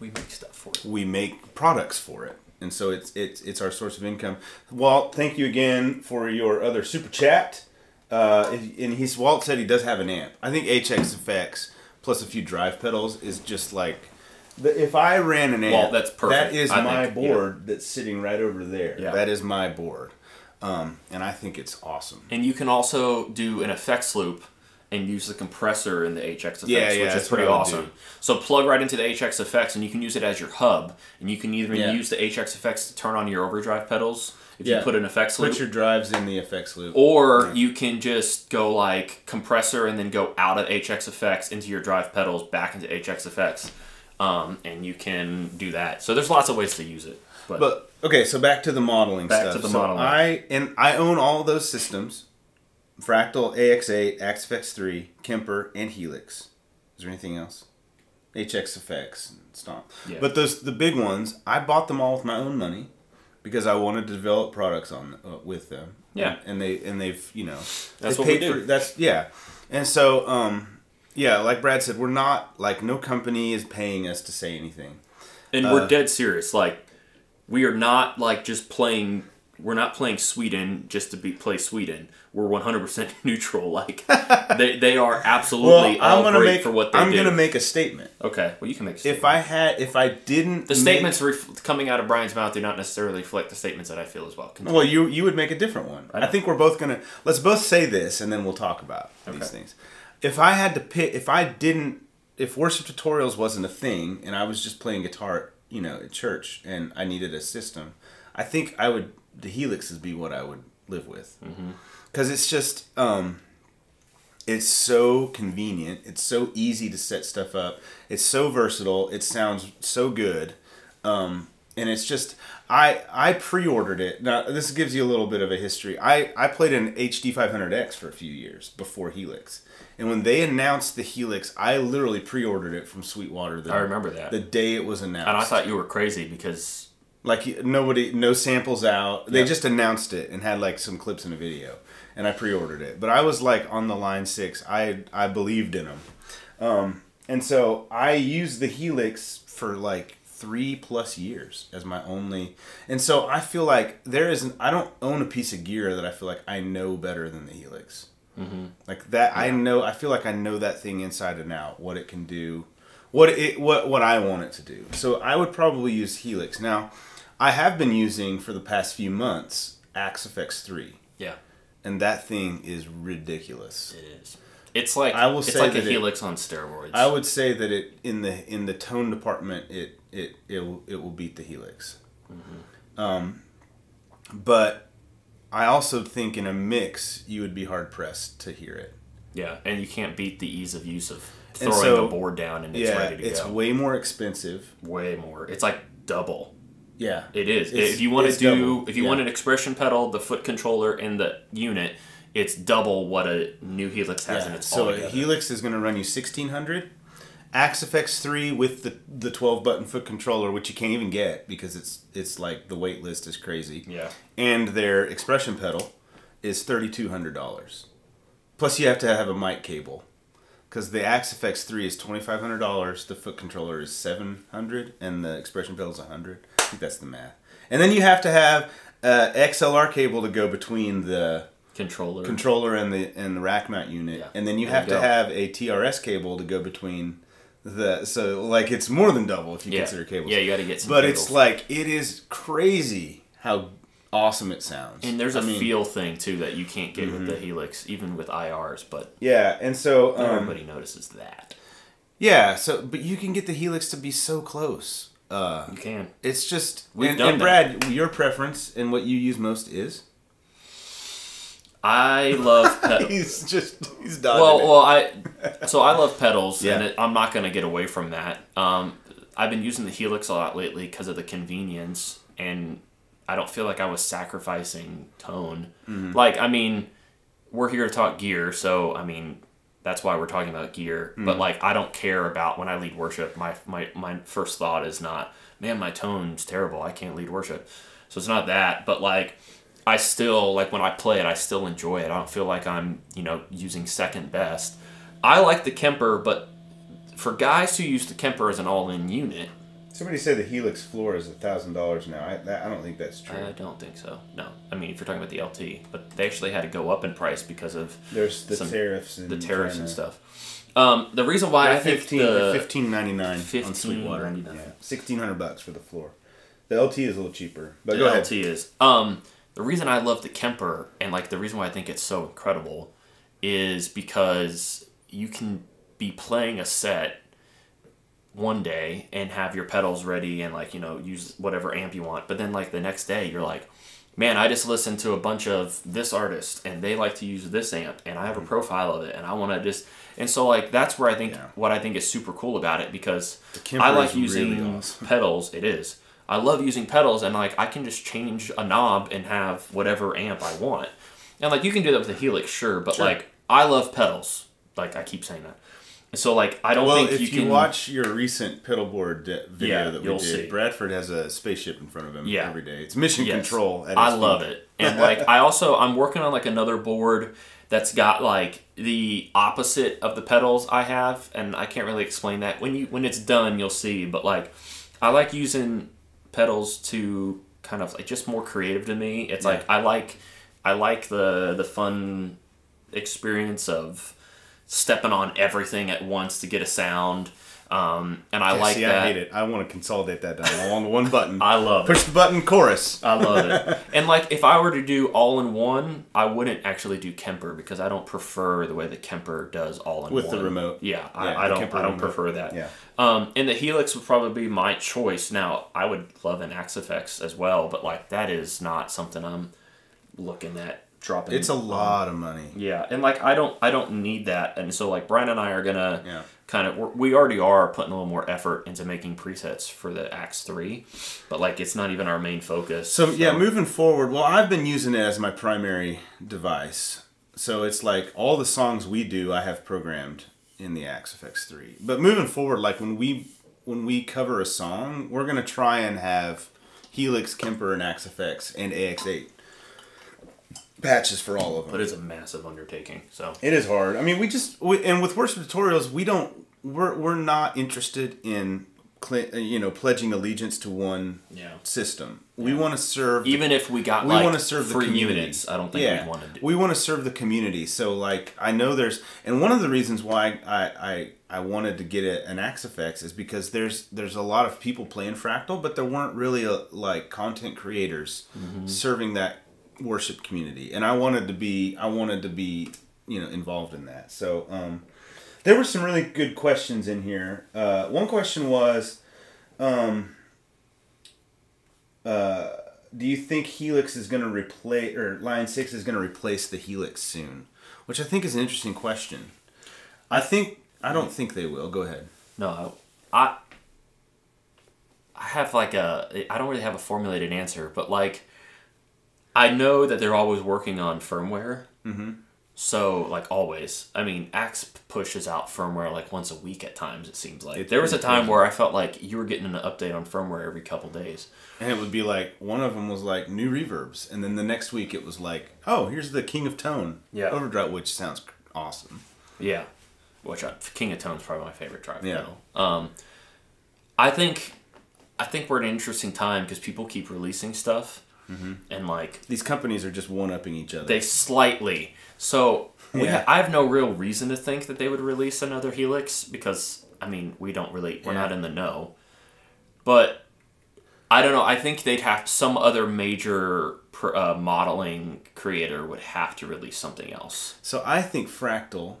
we make stuff for it. we make products for it, and so it's it's it's our source of income. Walt, thank you again for your other super chat. Uh, if- and he's Walt said he does have an amp. I think HX Effects plus a few drive pedals is just like. the- If I ran an amp, Walt, that's perfect, That is I my think, yeah. board that's sitting right over there. Yeah. That is my board, um, and I think it's awesome. And you can also do an effects loop and use the compressor in the HX effects, Yeah, yeah, which is pretty what I would awesome. So plug right into the HX effects, and you can use it as your hub. And you can either Yeah. use the HX effects to turn on your overdrive pedals if Yeah. you put an effects loop. Put your drives in the effects loop. Or you can just go like compressor and then go out of HX effects into your drive pedals back into HX effects, um, and you can do that. So there's lots of ways to use it. But, But okay, so back to the modeling Back stuff. to the So modeling. I and I own all those systems: Fractal, AX8, Axe FX3, Kemper, and Helix. Is there anything else? HX Effects, and Stomp. Yeah. But those the big ones, I bought them all with my own money because I wanted to develop products on uh, with them. Yeah. and, and they and they've you know That's they what we do. For, that's yeah, and so um yeah, like Brad said, we're not like no company is paying us to say anything. And Uh, we're dead serious. Like, we are not like just playing. We're not playing Sweden just to be play Sweden. We're one hundred percent neutral. Like, they they are absolutely all I'm gonna make for what they I'm do. gonna make a statement. okay, well you can make. A If. I had if I didn't the make- statements ref- coming out of Brian's mouth do not necessarily reflect the statements that I feel as well. Continue. Well, you you would make a different one. I, know. think we're both gonna let's both say this, and then we'll talk about these things. If I had to pick, if I didn't, if worship tutorials wasn't a thing, and I was just playing guitar, you know, at church, and I needed a system, I think I would the Helix would be what I would live with, because it's just um, it's so convenient. It's so easy to set stuff up. It's so versatile. It sounds so good. Um, and it's just I I pre-ordered it. Now this gives you a little bit of a history. I I played an HD 500X for a few years before Helix. And when they announced the Helix, I literally pre-ordered it from Sweetwater. The, I remember that. the day it was announced. and I thought you were crazy because like nobody, no samples out. They Yeah. just announced it and had like some clips in a video, and I pre-ordered it. But I was like on the line six. I I believed in them, um, and so I used the Helix for like three plus years as my only. And so I feel like there isn't. I don't own a piece of gear that I feel like I know better than the Helix. Mm-hmm. Like that, I know. I feel like I know that thing inside and out. What it can do, what it what what I want it to do. So I would probably use Helix. Now, I have been using for the past few months Axe FX three, yeah, and that thing is ridiculous. it is. It's like I will it's say like a that it- helix on steroids. I would say that it in the in the tone department it it it will, it will beat the Helix. Um, but I also think in a mix you would be hard pressed to hear it. yeah, and you can't beat the ease of use of throwing so- a board down and it's yeah, ready to it's go. way more expensive. way more. It's like double. Yeah, It is. If you want to do, double, if you yeah. want an expression pedal, the foot controller, and the unit, it's double what a new Helix has in Yeah, its so a. Helix is going to run you sixteen hundred. Axe FX three with the the twelve button foot controller, which you can't even get because it's it's like the wait list is crazy. Yeah. and their expression pedal is thirty two hundred dollars. Plus, you have to have a mic cable because the Axe FX three is twenty five hundred dollars. The foot controller is seven hundred, and the expression pedal is hundred. I think that's the math. And then you have to have uh, XLR cable to go between the controller. controller and the and the rack mount unit, Yeah. and then you There have you to have a TRS cable to go between the. So like it's more than double if you yeah. consider cables. Yeah, you got to get some. but cables. it's like it is crazy how awesome it sounds. and there's a I mean, Mm-hmm. feel thing too that you can't get with the Helix, even with IRs. But Yeah, and so um, everybody notices that. yeah, so but you can get the Helix to be so close. Uh, You can. it's just We've and, done and that. Brad, your preference and what you use most is. I love pedals. he's just he's dodging well, it. well, I so I love pedals, and Yeah. it, I'm not going to get away from that. Um, I've been using the Helix a lot lately because of the convenience, and I don't feel like I was sacrificing tone. Mm-hmm. Like, I mean, we're here to talk gear, so I mean, that's why we're talking about gear. Mm-hmm. But like, I don't care about when I lead worship. My my my first thought is not, man, my tone's terrible. I can't lead worship. So it's not that, but like. I still like when I play it. I still enjoy it. I don't feel like I'm, you know, using second best. I like the Kemper, but for guys who use the Kemper as an all-in unit, Somebody said the Helix floor is a thousand dollars now. I that, I don't think that's true. I don't think so. No, I mean if you're talking about the LT, but they actually had to go up in price because of There's the some- tariffs and the tariffs and stuff. Um, the reason why I They're think fifteen, the fifteen ninety nine on Sweetwater. Yeah, sixteen hundred bucks for the floor. The LT is a little cheaper, but the go ahead. LT is. Um, the reason I love the Kemper and like the reason why I think it's so incredible is because you can be playing a set one day and have your pedals ready and like you know use whatever amp you want, but then like the next day you're like, man, I just listened to a bunch of this artist and they like to use this amp and I have a profile of it and I want to just and so like that's where I think Yeah. what I think is super cool about it because I like using really awesome. pedals. It is. I love using pedals and like I can just change a knob and have whatever amp I want. And like you can do that with a Helix, sure, but Sure. like I love pedals. Like I keep saying that. So like I don't Well, think if you can watch your recent pedalboard de- video Yeah, that we you'll did, see. Bradford has a spaceship in front of him Yeah. every day. It's mission Yes. control. At I love peak. it. And like I also I'm working on like another board that's got like the opposite of the pedals I have and I can't really explain that. When you when it's done you'll see, but like I like using pedals to kind of like just more creative to me. It's like I like I like the the fun experience of stepping on everything at once to get a sound. Um, and I Yeah, like see, that. I hate it. I want to consolidate that down all on one button. I love it. Push the button, chorus. I love it. and like, if I were to do all in one, I wouldn't actually do Kemper because I don't prefer the way that Kemper does all in With one With the remote. Yeah, I, Yeah, I the don't. Kemper I don't remote. prefer that. Yeah. Um, and the Helix would probably be my choice. Now, I would love an Axe FX as well, but like that is not something I'm looking at dropping. It's a lot of money. Yeah, and like I don't, I don't need that, and so like Brian and I are gonna Yeah. kind of, we're- already are putting a little more effort into making presets for the Axe Three, but like it's not even our main focus. So yeah, moving forward, well, I've been using it as my primary device. So it's like all the songs we do, I have programmed in the Axe FX3. But moving forward, like when we when we cover a song, we're gonna try and have Helix, Kemper, and Axe FX and AX8 patches for all of them. but it's a massive undertaking. So It is hard. I mean, we just we, and with worship tutorials, we don't we're we're not interested in uh, you know pledging allegiance to one Yeah. system. We want to serve the even if we got we like want to serve the free community. units, I don't think yeah, we'd want to do. We want to serve the community. So like I know there's and one of the reasons why I I, I wanted to get it, an Axe FX is because there's there's a lot of people playing Fractal, but there weren't really a, like content creators Mm-hmm. serving that worship community, and I wanted to be I wanted to be you know involved in that. So um, there were some really good questions in here. Uh, one question was. Um, uh, do you think Helix is going to replace, or Line 6 is going to replace the Helix soon? Which I think is an interesting question. I think, I don't think they will. Go ahead. No, I I have like a I don't really have a formulated answer, but like I know that they're always working on firmware. Mm-hmm. So like always, I mean, Axe pushes out firmware like once a week at times. It seems like It's there was a time where I felt like you were getting an update on firmware every couple days. And it would be like, one of them was like new reverbs. And then the next week it was like, oh, here's the King of Tone. Yeah. Overdrive, which sounds awesome. Yeah, which I, King of Tone's probably my favorite drive Yeah. pedal. Um, I think I think we're at an interesting time because people keep releasing stuff, Mm-hmm. and like These companies are just one upping each other. they slightly. So Yeah. ha- I have no real reason to think that they would release another Helix because I mean we don't really we're Yeah. not in the know, but I don't know. I think they'd have some other major pr- uh, modeling creator would have to release something else. so I think Fractal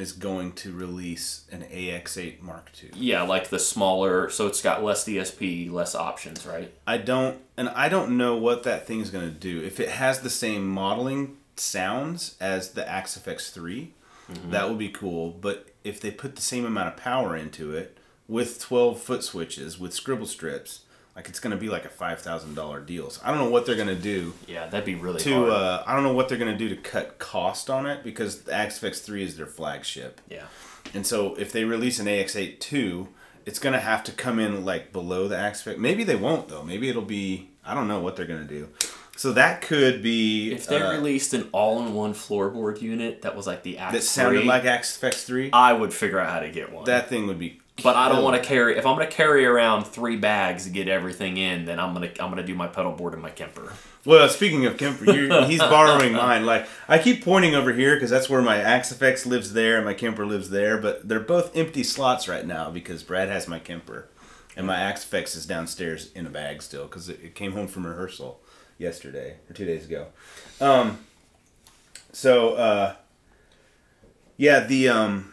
is going to release an AX8 Mark II. Yeah, like the smaller, so it's got less DSP, less options, right? I don't, and I don't know what that thing's gonna do. If it has the same modeling sounds as the Axe FX 3 mm-hmm. that would be cool. But if they put the same amount of power into it with twelve foot switches with scribble strips, like it's gonna be like a five thousand dollar deal. So I don't know what they're gonna do Yeah, that'd be really to. hard. Uh, I don't know what they're gonna do to cut cost on it because the Axe 3 is their flagship. yeah, And so if they release an AX8 2, it's going to have to come in like below the Axe FX. Maybe they won't though. Maybe it'll be I don't know what they're going to do. So that could be if they uh, released an all-in-one floorboard unit that was like the Axe that sounded 3, like Axe 3. I would figure out how to get one. that thing would be but I don't want to carry. If I'm going to carry around three bags to get everything in, then I'm gonna I'm gonna do my pedal board and my Kemper. Well, speaking of Kemper, you're, he's borrowing mine. Like I keep pointing over here because that's where my Axe FX lives there and my Kemper lives there. But they're both empty slots right now because Brad has my Kemper, and my Axe FX is downstairs in a bag still because it, it came home from rehearsal yesterday or two days ago. Um, so uh, yeah, the um,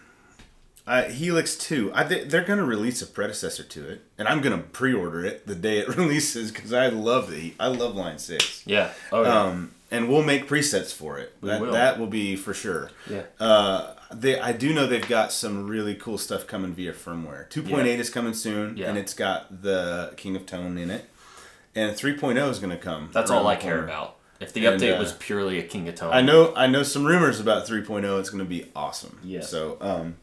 uh, Helix Two. I th- they're gonna release a predecessor to it, and I'm gonna pre-order it the day it releases because I love the I love Line Six. Yeah. Oh yeah. Um, and we'll make presets for it. that will. that will be for sure. yeah. Uh, they I do know they've got some really cool stuff coming via firmware. 2.8 is coming soon, Yeah. and it's got the King of Tone in it, and 3.0 is going to come. That's all I care about. If the And, update uh, was purely a King of Tone, I know I know some rumors about 3.0. It's going to be awesome. Yeah. So um,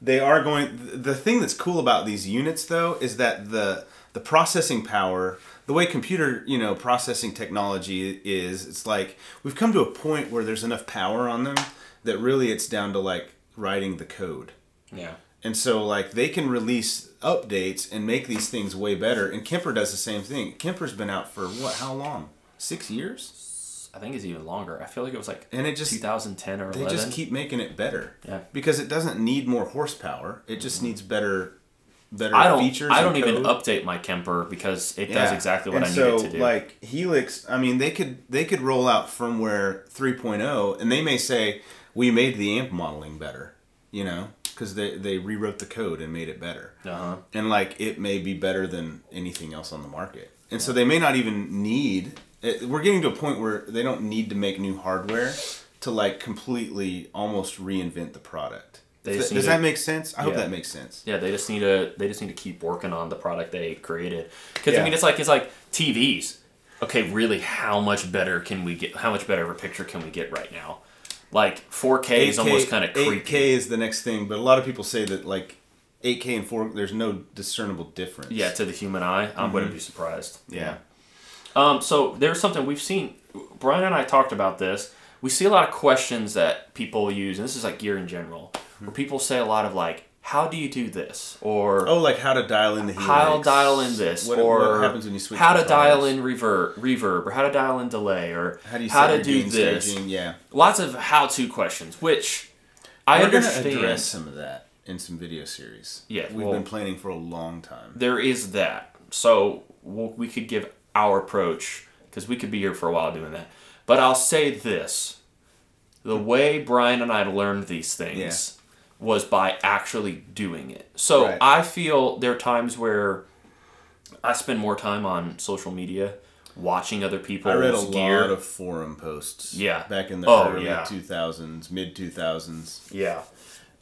they are going. The thing that's cool about these units, though, is that the the processing power, the way computer you know processing technology is, it's like we've come to a point where there's enough power on them that really it's down to like writing the code. Yeah. And so like they can release updates and make these things way better. And Kemper does the same thing. Kemper's been out for what? How long? Six years? I think it's even longer. I feel like it was like And it just 2010 or they 11. just keep making it better. Yeah. Because it doesn't need more horsepower. It just needs better better I don't. features. I don't even update my Kemper because it does exactly what and I need it to do. Like Helix, I mean, they could they could roll out firmware 3.0, and they may say we made the amp modeling better, you know, because they they rewrote the code and made it better, uh-huh. and like it may be better than anything else on the market, and so they may not even need. It, we're getting to a point where they don't need to make new hardware to like completely almost reinvent the product. They Does that- does to- that make sense? I hope that makes sense. Yeah, they just need to. They just need to keep working on the product they created. Because I mean, it's like it's like TVs. Okay, really, how much better can we get? How much better of a picture can we get right now? Like 4K is almost kind of creepy. 8K is the next thing, but a lot of people say that like 8K and 4 there's no discernible difference. Yeah, to the human eye, I wouldn't be surprised. Mm-hmm. Yeah. Um, so there's something we've seen. Brian and I talked about this. We see a lot of questions that people use, and this is like gear in general, where people say a lot of like, "How do you do this?" or Oh, like how to dial in the helix. how to dial in this, What, or what happens when you switch how to dial in reverb, reverb, or how to dial in delay, or How do you how to do this. staging? Yeah. Lots of how-to questions, which I We're gonna understand. address some of that in some video series. Yeah, We've well- been planning for a long time. There is that, so we'll, we could give our approach because we could be here for a while doing that. But I'll say this: the way Brian and I learned these things was by actually doing it. So Right. I feel there are times where I spend more time on social media watching other people. I read a gear. lot of forum posts. Yeah. Back in the Oh, early yeah. 2000s, mid 2000s, yeah.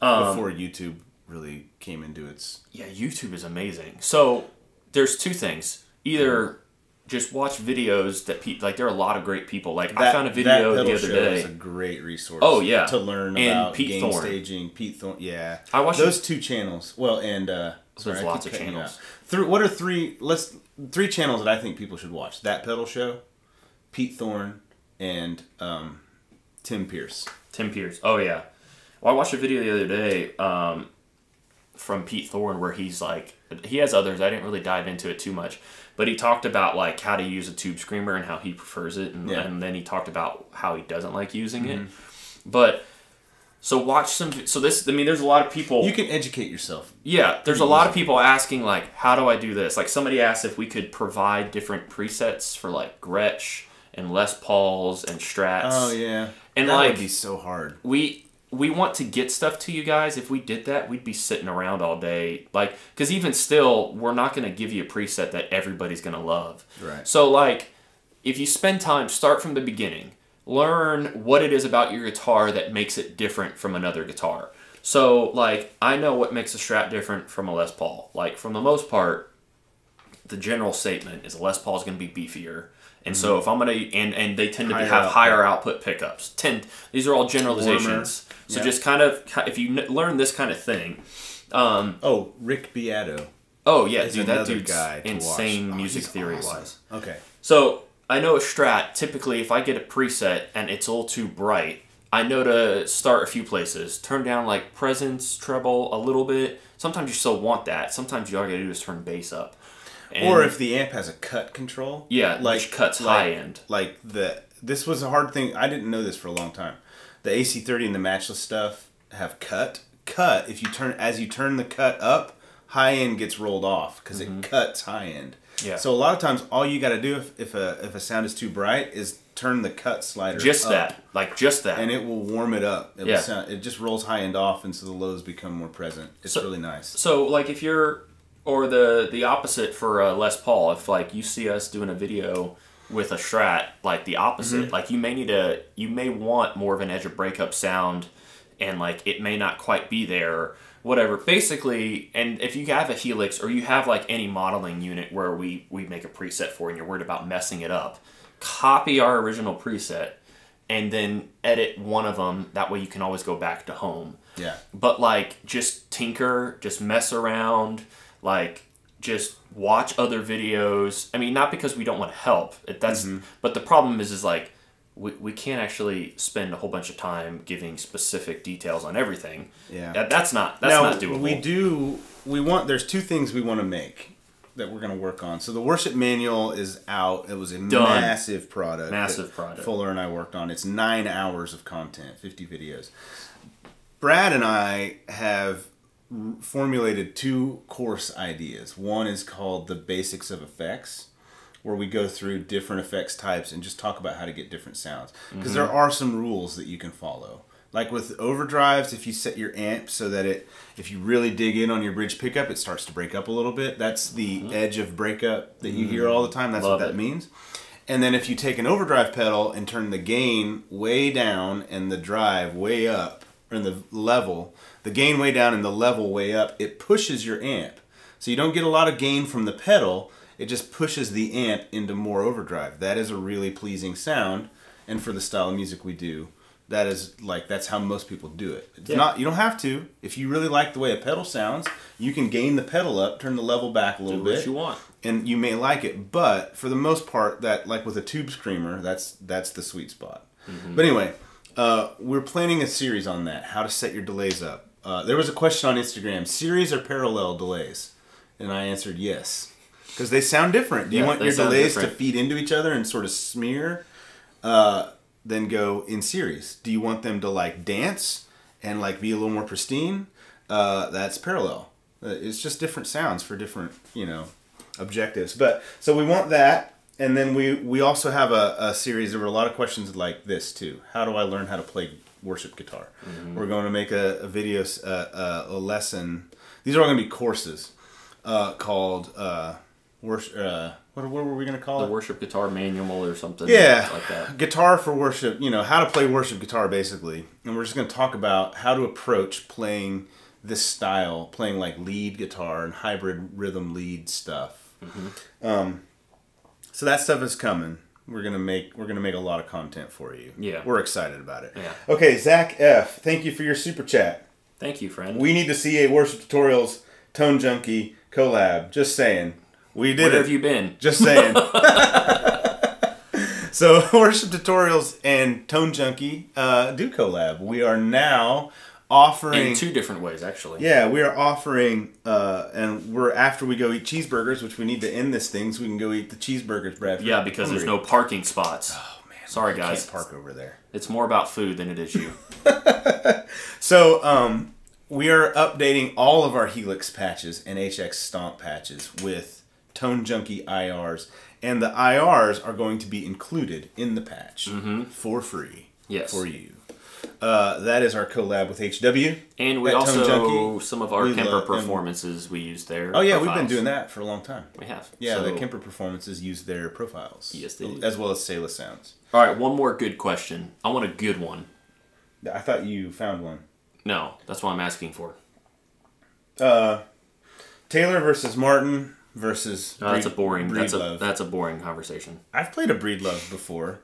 Um, before YouTube really came into its. Yeah, YouTube is amazing. So there's two things. Either just watch videos that people like. There are a lot of great people. Like I found a that video the other show day. is a great resource. Oh, yeah. to learn And about Pete game Thorne. staging. Pete Thorne, yeah. I watched those two channels. Well, and uh, sorry, I lots of channels. Three, what are three? Let's three channels that I think people should watch. That pedal show, Pete Thorne, and um, Tim Pierce. Tim Pierce. Oh yeah. Well, I watched a video the other day um, from Pete Thorne where he's like, he has others. I didn't really dive into it too much, but he talked about like how to use a tube screamer and how he prefers it, and, Yeah. Mm-hmm. and then he talked about how he doesn't like using it. But so watch some. So this, I mean, there's a lot of people. You can educate yourself. Yeah, there's a lot of people asking like, how do I do this? Like somebody asked if we could provide different presets for like Gretsch and Les Pauls and Strats. Oh yeah, And, that like- would be so hard. we we want to get stuff to you guys. If we did that, we'd be sitting around all day. Like, because even still, we're not going to give you a preset that everybody's going to love. Right. So, like, if you spend time, start from the beginning. Learn what it is about your guitar that makes it different from another guitar. So, like, I know what makes a Strat different from a Les Paul. Like, from the most part, the general statement is a Les Paul is going to be beefier. And so if I'm gonna and and they tend to be, Mm-hmm. Have output. higher output pickups. Tend these are all generalizations. So Yeah. just kind of if you learn this kind of thing. Um, Oh, Rick Beato. oh yeah, dude, that dude's guy insane. Oh, music theory awesome. wise. Okay. So I know a Strat. Typically, if I get a preset and it's a little too bright, I know to start a few places. Turn down like presence, treble a little bit. Sometimes you still want that. Sometimes you all gotta do is turn bass up. And- or if the amp has a cut control. Yeah, which cuts like, high end. Like the this was a hard thing. I didn't know this for a long time. The AC30 and the matchless stuff have cut. Cut if you turn as you turn the cut up, high end gets rolled off because it cuts high end. Mm-hmm. Yeah. So a lot of times, all you got to do if, if a if a sound is too bright is turn the cut slider just up, that, like just that. and it will warm it up. It, will Yeah. sound, it just rolls high end off, and so the lows become more present. It's So- really nice. So like if you're or the the opposite for uh, Les Paul, if like you see us doing a video with a Strat, like the opposite, Mm-hmm. like you may need a you may want more of an edge of breakup sound, and like it may not quite be there. Whatever. Basically, and if you have a Helix or you have like any modeling unit where we we make a preset for and you're worried about messing it up, copy our original preset and then edit one of them. That way you can always go back to home. Yeah. But like just tinker, just mess around, like just watch other videos. I mean, not because we don't want to help. That's Mm-hmm. but the problem is is like we, we can't actually spend a whole bunch of time giving specific details on everything. Yeah. That, that's not that's now not doable. we do. We want. There's two things we want to make that we're going to work on. So the worship manual is out. It was a Done. massive product. Massive product. Fuller and I worked on. It's nine hours of content, 50 videos. Brad and I have formulated two course ideas. One is called the basics of effects, where we go through different effects types and just talk about how to get different sounds. Because there mm-hmm. are some rules that you can follow. Like with overdrives, if you set your amp so that it, if you really dig in on your bridge pickup, it starts to break up a little bit. That's the mm-hmm. edge of breakup that you hear mm-hmm. all the time. That's Love what that it. means. And then if you take an overdrive pedal and turn the gain way down and the drive way up, or in the level, the gain way down and the level way up, it pushes your amp. So you don't get a lot of gain from the pedal, it just pushes the amp into more overdrive. That is a really pleasing sound, and for the style of music we do, that is like that's how most people do it. It's Yeah. not you don't have to. If you really like the way a pedal sounds, you can gain the pedal up, turn the level back a little do what bit you want. and you may like it but for the most part that like with a tube screamer that's that's the sweet spot but anyway uh, we're planning a series on that how to set your delays up uh, there was a question on instagram series or parallel delays and i answered yes because they sound different do you Yeah, want your delays different. to feed into each other and sort of smear uh, then go in series do you want them to like dance and like be a little more pristine uh, that's parallel Uh, it's just different sounds for different you know objectives. But so we want that, and then we we also have a, a series. There were a lot of questions like this too. How do I learn how to play worship guitar? We're going to make a, a video, uh, uh, a lesson. These are all going to be courses uh, called uh, worship. Uh, what, what were we going to call The it? The worship guitar manual or something Yeah, like that. guitar for worship. You know how to play worship guitar, basically. And we're just going to talk about how to approach playing this style, playing like lead guitar and hybrid rhythm lead stuff. Mm-hmm. Um, so that stuff is coming. We're gonna make we're gonna make a lot of content for you. Yeah. we're excited about it. Yeah. Okay, Zach F. Thank you for your super chat. Thank you, friend. We need to see a worship tutorials tone junkie collab. Just saying, we did Where it. have you been? Just saying. so, Worship Tutorials and Tone Junkie uh, do collab. We are now offering. In two different ways, actually. yeah, we are offering, uh, and we're after we go eat cheeseburgers, which we need to end this thing so we can go eat the cheeseburgers, Brad. Yeah, because there's no parking spots. Oh man, Sorry, guys. Can't park over there. It's more about food than it is you. So, um, we are updating all of our Helix patches and HX Stomp patches with Tone Junkie IRs, and the IRs are going to be included in the patch for free Mm-hmm. Yes. for you. Uh, that is our collab with HW. And we also some of our we Kemper performances we use there. Oh yeah, we've been doing that for a long time. We have. Yeah, the Kemper performances use their profiles. Yes, they do. As well as Sayla sounds. All right, one more good question. I want a good one. I thought you found one. No, that's what I'm asking for. Uh, Taylor versus Martin versus. No, that's a boring. That's a that's a boring conversation. I've played a Breedlove before.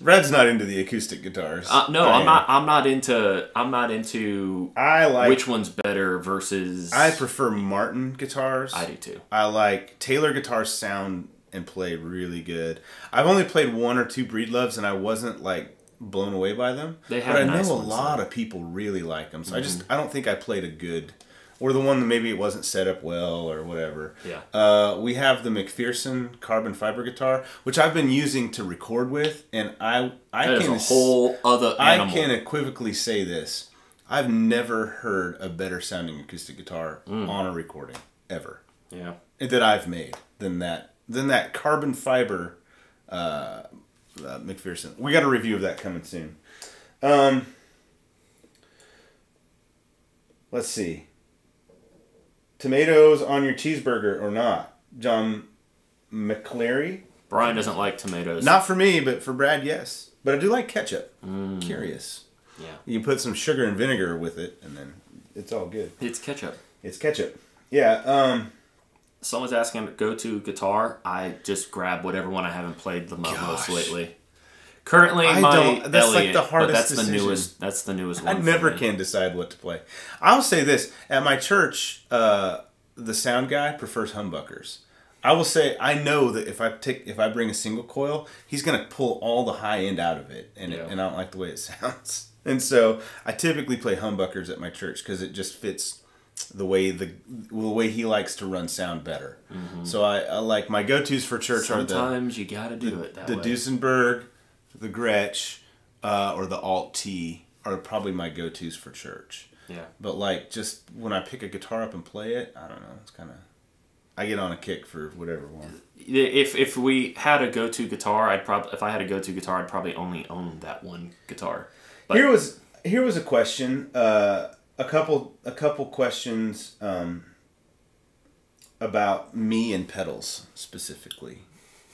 Red's not into the acoustic guitars. Uh, no, I I'm not. I'm not into. I'm not into I like. which one's better versus. I prefer Martin guitars. I do too. I like Taylor guitars sound and play really good. I've only played one or two Breedloves and I wasn't like blown away by them. They have but I nice know a lot of people really like them. So I Mm-hmm. just I don't think I played a good or the one that maybe it wasn't set up well or whatever. Yeah. Uh, we have the McPherson carbon fiber guitar, which I've been using to record with, and I I That can a whole other I can equivocally say this. I've never heard a better sounding acoustic guitar Mm. on a recording ever Yeah. that I've made than that than that carbon fiber uh, uh, McPherson. We got a review of that coming soon. Um, let's see. Tomatoes on your cheeseburger or not, John McClary? Brian doesn't like tomatoes. Not for me, but for Brad, yes. But I do like ketchup. Mm. Curious. Yeah. You put some sugar and vinegar with it, and then it's all good. It's ketchup. It's ketchup. Yeah. Um. Someone's asking to go to guitar. I just grab whatever one I haven't played the mo- most lately. Currently, I my don't- that's, like, Elliott, the but hardest that's the decision. newest. That's the newest I one. for never me. can decide what to play. I'll say this: at my church, uh, the sound guy prefers humbuckers. I will say I know that if I take if I bring a single coil, he's gonna pull all the high end out of it, and it, and I don't like the way it sounds. And so I typically play humbuckers at my church because it just fits the way the the way he likes to run sound better. So I, I like my go tos for church are the Sometimes you gotta do it that the way. Duesenberg, the Gretsch, uh, or the Alt T are probably my go tos for church. yeah. But like, just when I pick a guitar up and play it, I don't know. It's kind of I get on a kick for whatever one. If if we had a go to guitar, I'd probably if I had a go to guitar, I'd probably only own that one guitar. But Here was here was a question. Uh, a couple a couple questions um, about me and pedals specifically.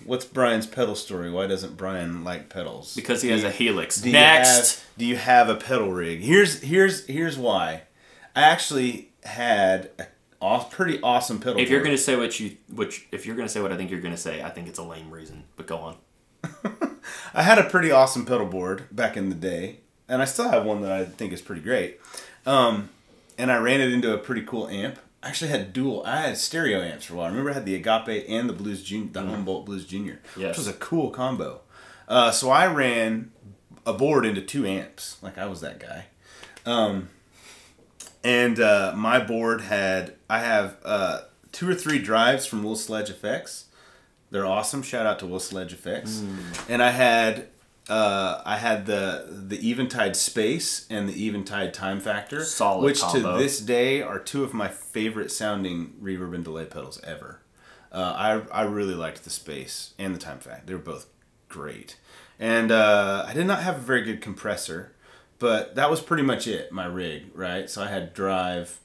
What's Brian's pedal story? Why doesn't Brian like pedals? because he has a Helix. Do you Next, have- do you have a pedal rig? Here's here's here's why. I actually had a aw- pretty awesome pedal. if you're gonna say what you which if you're gonna say what I think you're gonna say, I think it's a lame reason. But go on. I had a pretty awesome pedal board back in the day, and I still have one that I think is pretty great. Um, and I ran it into a pretty cool amp. I actually had dual. I had stereo amps for a while. I remember I had the Agape and the Blues Jun- the Humboldt Blues Junior, Yes. which was a cool combo. Uh, so I ran a board into two amps, like I was that guy. Um, and uh, my board had I have uh, two or three drives from Will Sledge Effects. They're awesome. Shout out to Will Sledge Effects. And I had uh, I had the the Eventide Space and the Eventide Time Factor, Solid which combo. to this day are two of my favorite sounding reverb and delay pedals ever. Uh, I I really liked the Space and the Time Factor. They were both great. And uh, I did not have a very good compressor, but that was pretty much it. My rig, right? So I had drive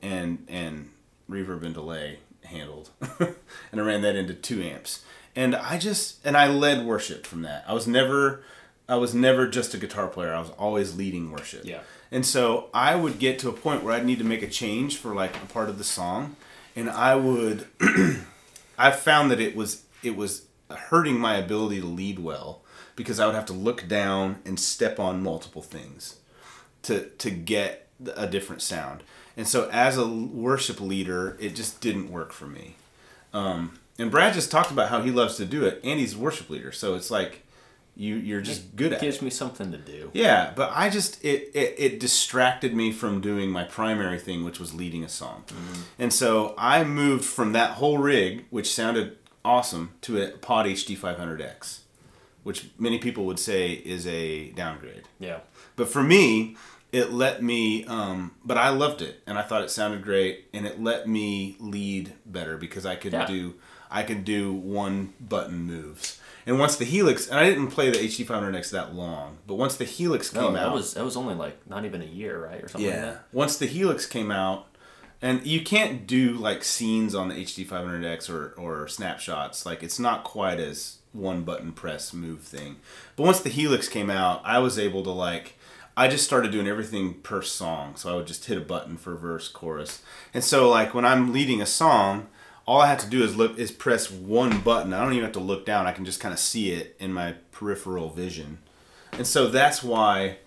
and and reverb and delay handled, and I ran that into two amps. And I just and I led worship from that. I was never I was never just a guitar player. I was always leading worship. Yeah. And so I would get to a point where I'd need to make a change for like a part of the song, and I would I found that it was it was hurting my ability to lead well because I would have to look down and step on multiple things to to get a different sound. And so as a worship leader, it just didn't work for me. Um, and Brad just talked about how he loves to do it, and he's a worship leader, so it's like you you're just good at it. Gives me something to do. Yeah, but I just it, it it distracted me from doing my primary thing, which was leading a song. And so I moved from that whole rig, which sounded awesome, to a Pod HD 500X, which many people would say is a downgrade. Yeah. But for me, it let me. Um, but I loved it, and I thought it sounded great, and it let me lead better because I could Yeah. do I could do one button moves. And once the Helix, and I didn't play the HD 500X that long, but once the Helix No, came that out, was that was only like not even a year, right, or something like yeah. that. Once the Helix came out, and you can't do like scenes on the HD 500X or or snapshots. Like it's not quite as one button press move thing. But once the Helix came out, I was able to like. I just started doing everything per song, so I would just hit a button for verse, chorus, and so like when I'm leading a song, all I have to do is look is press one button. I don't even have to look down. I can just kind of see it in my peripheral vision, and so that's why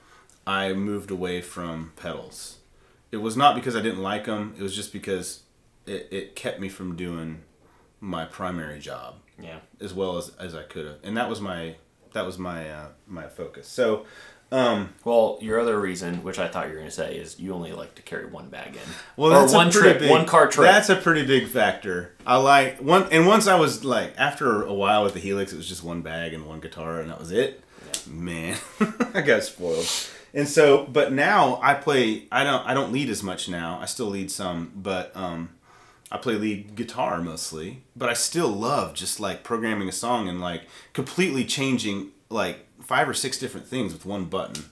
I moved away from pedals. It was not because I didn't like them. It was just because it, it kept me from doing my primary job Yeah. as well as, as I could have, and that was my that was my uh, my focus. So um, Well, your other reason, which I thought you were going to say, is you only like to carry one bag in. well, or that's one a pretty trip, big, one car trip. That's a pretty big factor. I like one, and once I was like after a while with the Helix, it was just one bag and one guitar, and that was it. Man, I got spoiled. And so, but now I play. I don't. I don't lead as much now. I still lead some, but um, I play lead guitar mostly. But I still love just like programming a song and like completely changing like five or six different things with one button,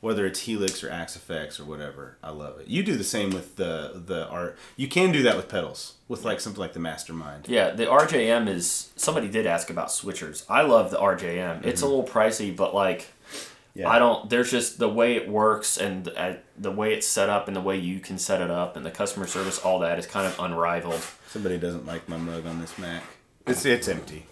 whether it's Helix or Axe FX or whatever. I love it. You do the same with the the art. You can do that with pedals with like something like the Mastermind. Yeah, the RJM is. Somebody did ask about switchers. I love the RJM. It's a little pricey, but like, Yeah. I don't. There's just the way it works and uh, the way it's set up and the way you can set it up and the customer service. All that is kind of unrivaled. Somebody doesn't like my mug on this Mac. It's it's empty.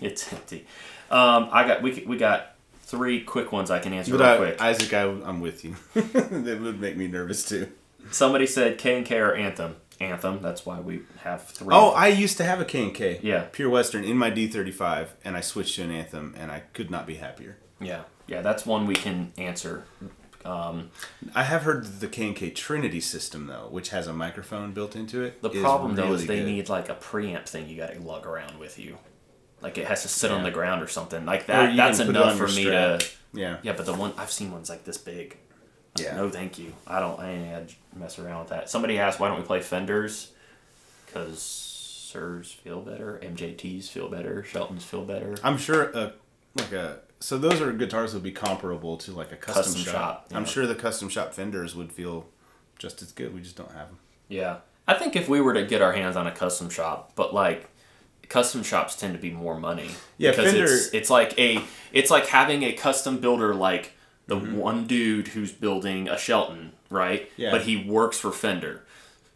It's empty. Um, I got we we got three quick ones I can answer But real I, quick. Isaac, I, I'm with you. that would make me nervous too. Somebody said K and K or Anthem. Anthem. That's why we have three. Oh, I used to have a K&K. Yeah. Pure Western in my D35, and I switched to an Anthem, and I could not be happier. yeah, yeah. That's one we can answer. Um, I have heard the K&K Trinity system, though, which has a microphone built into it. the problem though is they good. need like a preamp thing you got to lug around with you. Like it has to sit on the ground or something. Like that. That's can put it enough for me strap. to. Yeah. Yeah, but the one I've seen ones like this big. Yeah. No, thank you. I don't. I ain't mess around with that. Somebody asked, why don't we play Fenders? Because Suhrs feel better, MJTs feel better, Sheltons feel better. I'm sure uh, like a so those are guitars that would be comparable to like a custom, Custom shop. shop, I'm yeah. sure the custom shop Fenders would feel just as good. We just don't have them. Yeah, I think if we were to get our hands on a custom shop, but like custom shops tend to be more money. Yeah, because Fender- it's it's like a it's like having a custom builder like the Mm-hmm. one dude who's building a Shelton, right? Yeah. But he works for Fender,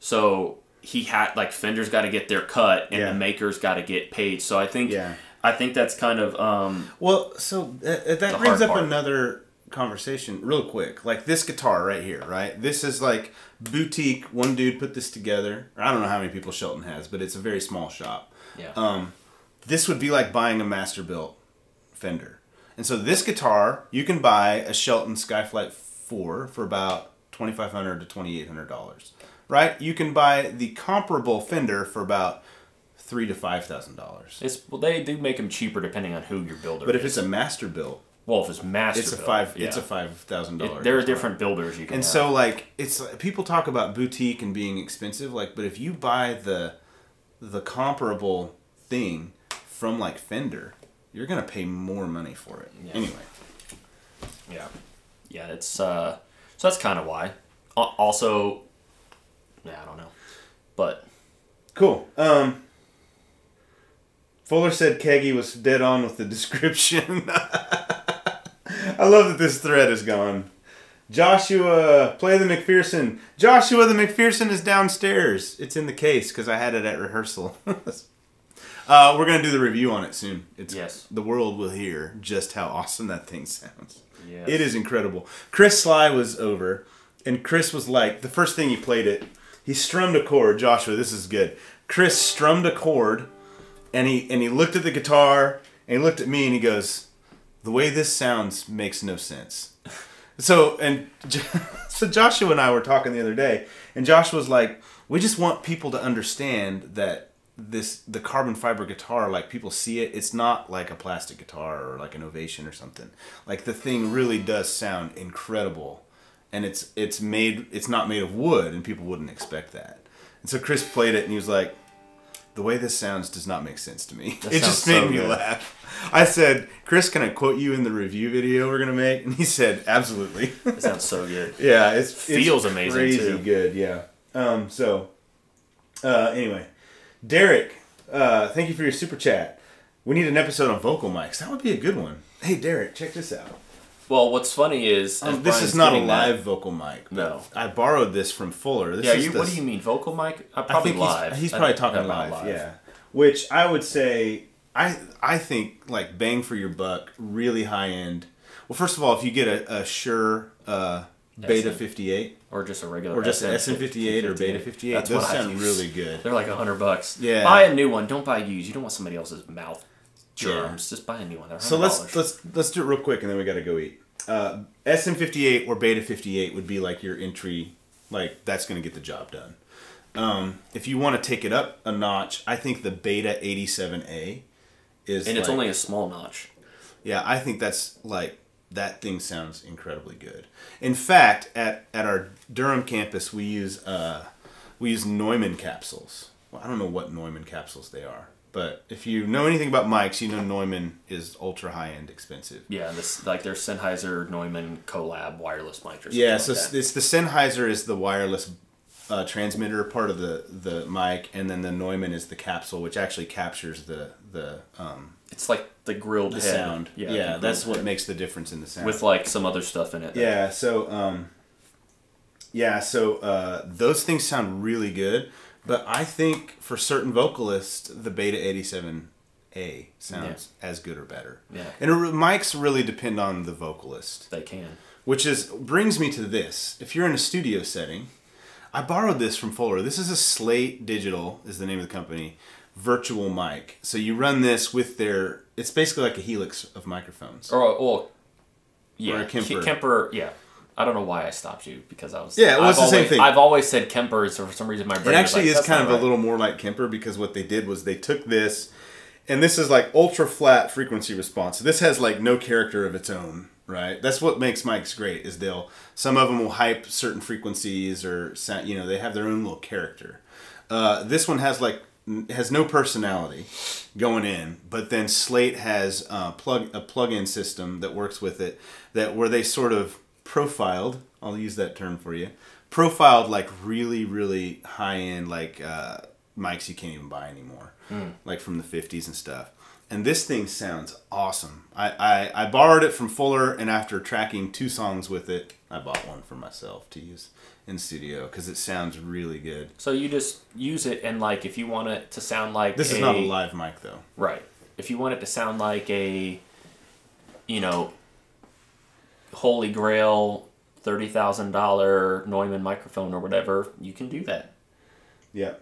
so he had like Fender's got to get their cut, and Yeah. the maker's got to get paid. So I think Yeah. I think that's kind of um Well, so that, that brings up part. another conversation real quick. Like this guitar right here, right? This is like boutique. One dude put this together. I don't know how many people Shelton has, but it's a very small shop. Yeah Um, this would be like buying a master built Fender. And so this guitar, you can buy a Shelton Skyflight 4 for about $2,500 to $2,800. Right? You can buy the comparable Fender for about three to five thousand dollars. it's well they do make them cheaper depending on who your builder. But if is. it's a master built, well if it's master, it's a built, five. yeah. It's a five thousand dollars. there are different builders you can. And have. so, like, it's people talk about boutique and being expensive, like, but if you buy the the comparable thing from like Fender, you're gonna pay more money for it. Yeah. Anyway, Yeah, yeah, it's uh, so that's kind of why. Also, yeah, I don't know, but cool. Um, Fuller said Keaggy was dead on with the description. I love that this thread is gone. Joshua, play the McPherson. Joshua, the McPherson is downstairs. It's in the case because I had it at rehearsal. uh, we're gonna do the review on it soon. It's Yes. the world will hear just how awesome that thing sounds. Yes. It is incredible. Chris Sly was over, and Chris was like, the first thing he played it, he strummed a chord. Joshua, this is good. Chris strummed a chord, and he and he looked at the guitar, and he looked at me, and he goes, "The way this sounds makes no sense." So and so Joshua and I were talking the other day, and Joshua was like, "We just want people to understand that this the carbon fiber guitar, like people see it, it's not like a plastic guitar or like an Ovation or something. Like the thing really does sound incredible, and it's it's made it's not made of wood, and people wouldn't expect that. And so Chris played it, and he was like." The way this sounds does not make sense to me. That it just made so me good. laugh. I said, "Chris, can I quote you in the review video we're gonna make?" And he said, "Absolutely." it sounds so good. Yeah, it's Feels it's amazing, crazy too. good. Yeah. Um. So, uh. Anyway, Derek, uh, thank you for your super chat. We need an episode on vocal mics. That would be a good one. Hey, Derek, check this out. Well, what's funny is Um, this Brian's is not a getting that- live vocal mic. No. I borrowed this from Fuller. This yeah, you, the- what do you mean vocal mic? Uh, I probably think he's- live. He's, I probably think talking about live, Yeah. Which I would say, I I think like bang for your buck, really high end. Well, first of all, if you get a, a Shure uh, Beta SM. 58 or just a regular or just SM SM58 or Beta 58, That's those sound use. really good. They're like a hundred bucks. Yeah. buy a new one. Don't buy used. You don't want somebody else's mouth germs. Just buy a new one. They're So $100. let's let's let's do it real quick, and then we got to go eat. Uh, SM58 or Beta 58 would be like your entry, like that's going to get the job done. Um, if you want to take it up a notch, I think the Beta 87A is and it's like- only a small notch. Yeah, I think that's like that thing sounds incredibly good. In fact, at at our Durham campus, we use uh, we use Neumann capsules. Well, I don't know what Neumann capsules they are, but if you know anything about mics, you know Neumann is ultra high end, expensive. Yeah, this like their Sennheiser Neumann collab wireless mic or something Yeah, like so that. it's the Sennheiser is the wireless uh, transmitter part of the the mic, and then the Neumann is the capsule, which actually captures the the um, It's like the grilled the head. sound. Yeah, Yeah, that's what head. makes the difference in the sound. with like some other stuff in it. Yeah, so um yeah, so uh those things sound really good, but I think for certain vocalists the Beta 87 A sounds as good or better. Yeah. And re- mics really depend on the vocalist, They can. which is brings me to this. If you're in a studio setting, I borrowed this from Fuller. This is a Slate Digital is the name of the company, virtual mic. So you run this with their. It's basically like a helix of microphones. Or well, yeah, Or a Kemper. Kemper. Yeah. I don't know why I stopped you because I was. Yeah, well, it's I've the same always- thing. I've always said Kemper, so for some reason my It brain. was actually like, is kind of a little more like Kemper because what they did was they took this, and this is like ultra flat frequency response. So this has like no character of its own, right? That's what makes mics great. Is they'll some of them will hype certain frequencies or sound, you know they have their own little character. Uh, this one has like has no personality going in, but then Slate has uh, plug a plug-in system that works with it that where they sort of profiled. I'll use that term for you. Profiled like really really high end like uh, mics you can't even buy anymore, like from the '50s and stuff. And this thing sounds awesome. I, I, I borrowed it from Fuller, and after tracking two songs with it, I bought one for myself to use in studio because it sounds really good. So you just use it, and like if you want it to sound like This is not a live mic though. Right. If you want it to sound like a, you know, Holy Grail thirty thousand dollar Neumann microphone or whatever, you can do that. Yeah,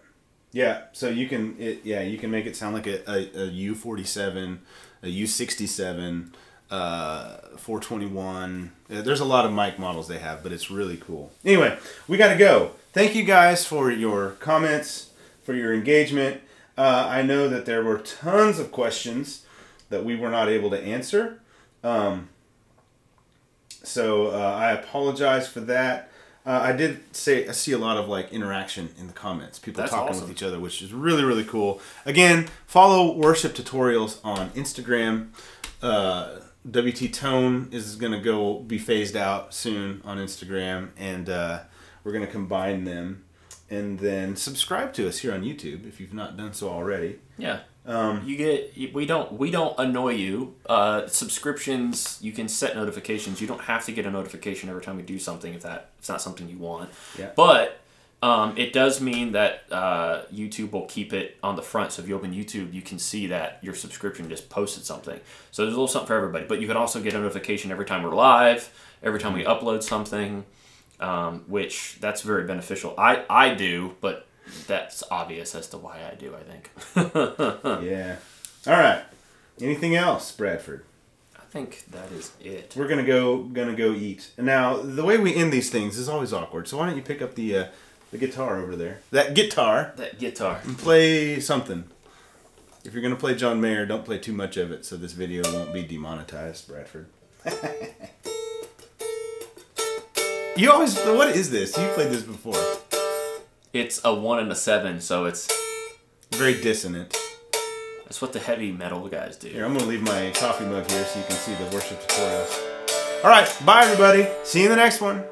yeah. So you can it yeah you can make it sound like a U forty seven, a U sixty seven, uh, four twenty one. There's a lot of mic models they have, but it's really cool. Anyway, we got to go. Thank you guys for your comments, for your engagement. Uh, I know that there were tons of questions that we were not able to answer. Um, so uh, I apologize for that. Uh, I did say I see a lot of like interaction in the comments, people That's talking awesome. with each other, which is really really cool. Again, follow worship tutorials on Instagram. Uh, WT Tone is gonna go be phased out soon on Instagram, and uh, we're gonna combine them. And then subscribe to us here on YouTube if you've not done so already. Yeah. Um, You get we don't we don't annoy you. Uh, subscriptions you can set notifications. You don't have to get a notification every time we do something if that if it's not something you want. Yeah. But um, it does mean that uh, YouTube will keep it on the front. So if you open YouTube, you can see that your subscription just posted something. So there's a little something for everybody. But you can also get a notification every time we're live, every time we upload something, um, which that's very beneficial. I I do, but that's obvious as to why I do. I think. yeah. All right. Anything else, Bradford? I think that is it. We're gonna go gonna go eat. Now the way we end these things is always awkward. So why don't you pick up the uh, the guitar over there? That guitar That guitar. and play something. If you're gonna play John Mayer, don't play too much of it so this video won't be demonetized, Bradford. you always what is this? You played this before. It's a one and a seven, so it's Very dissonant. that's what the heavy metal guys do. Here, I'm gonna leave my coffee mug here so you can see the worship tutorials. All right, bye everybody. See you in the next one.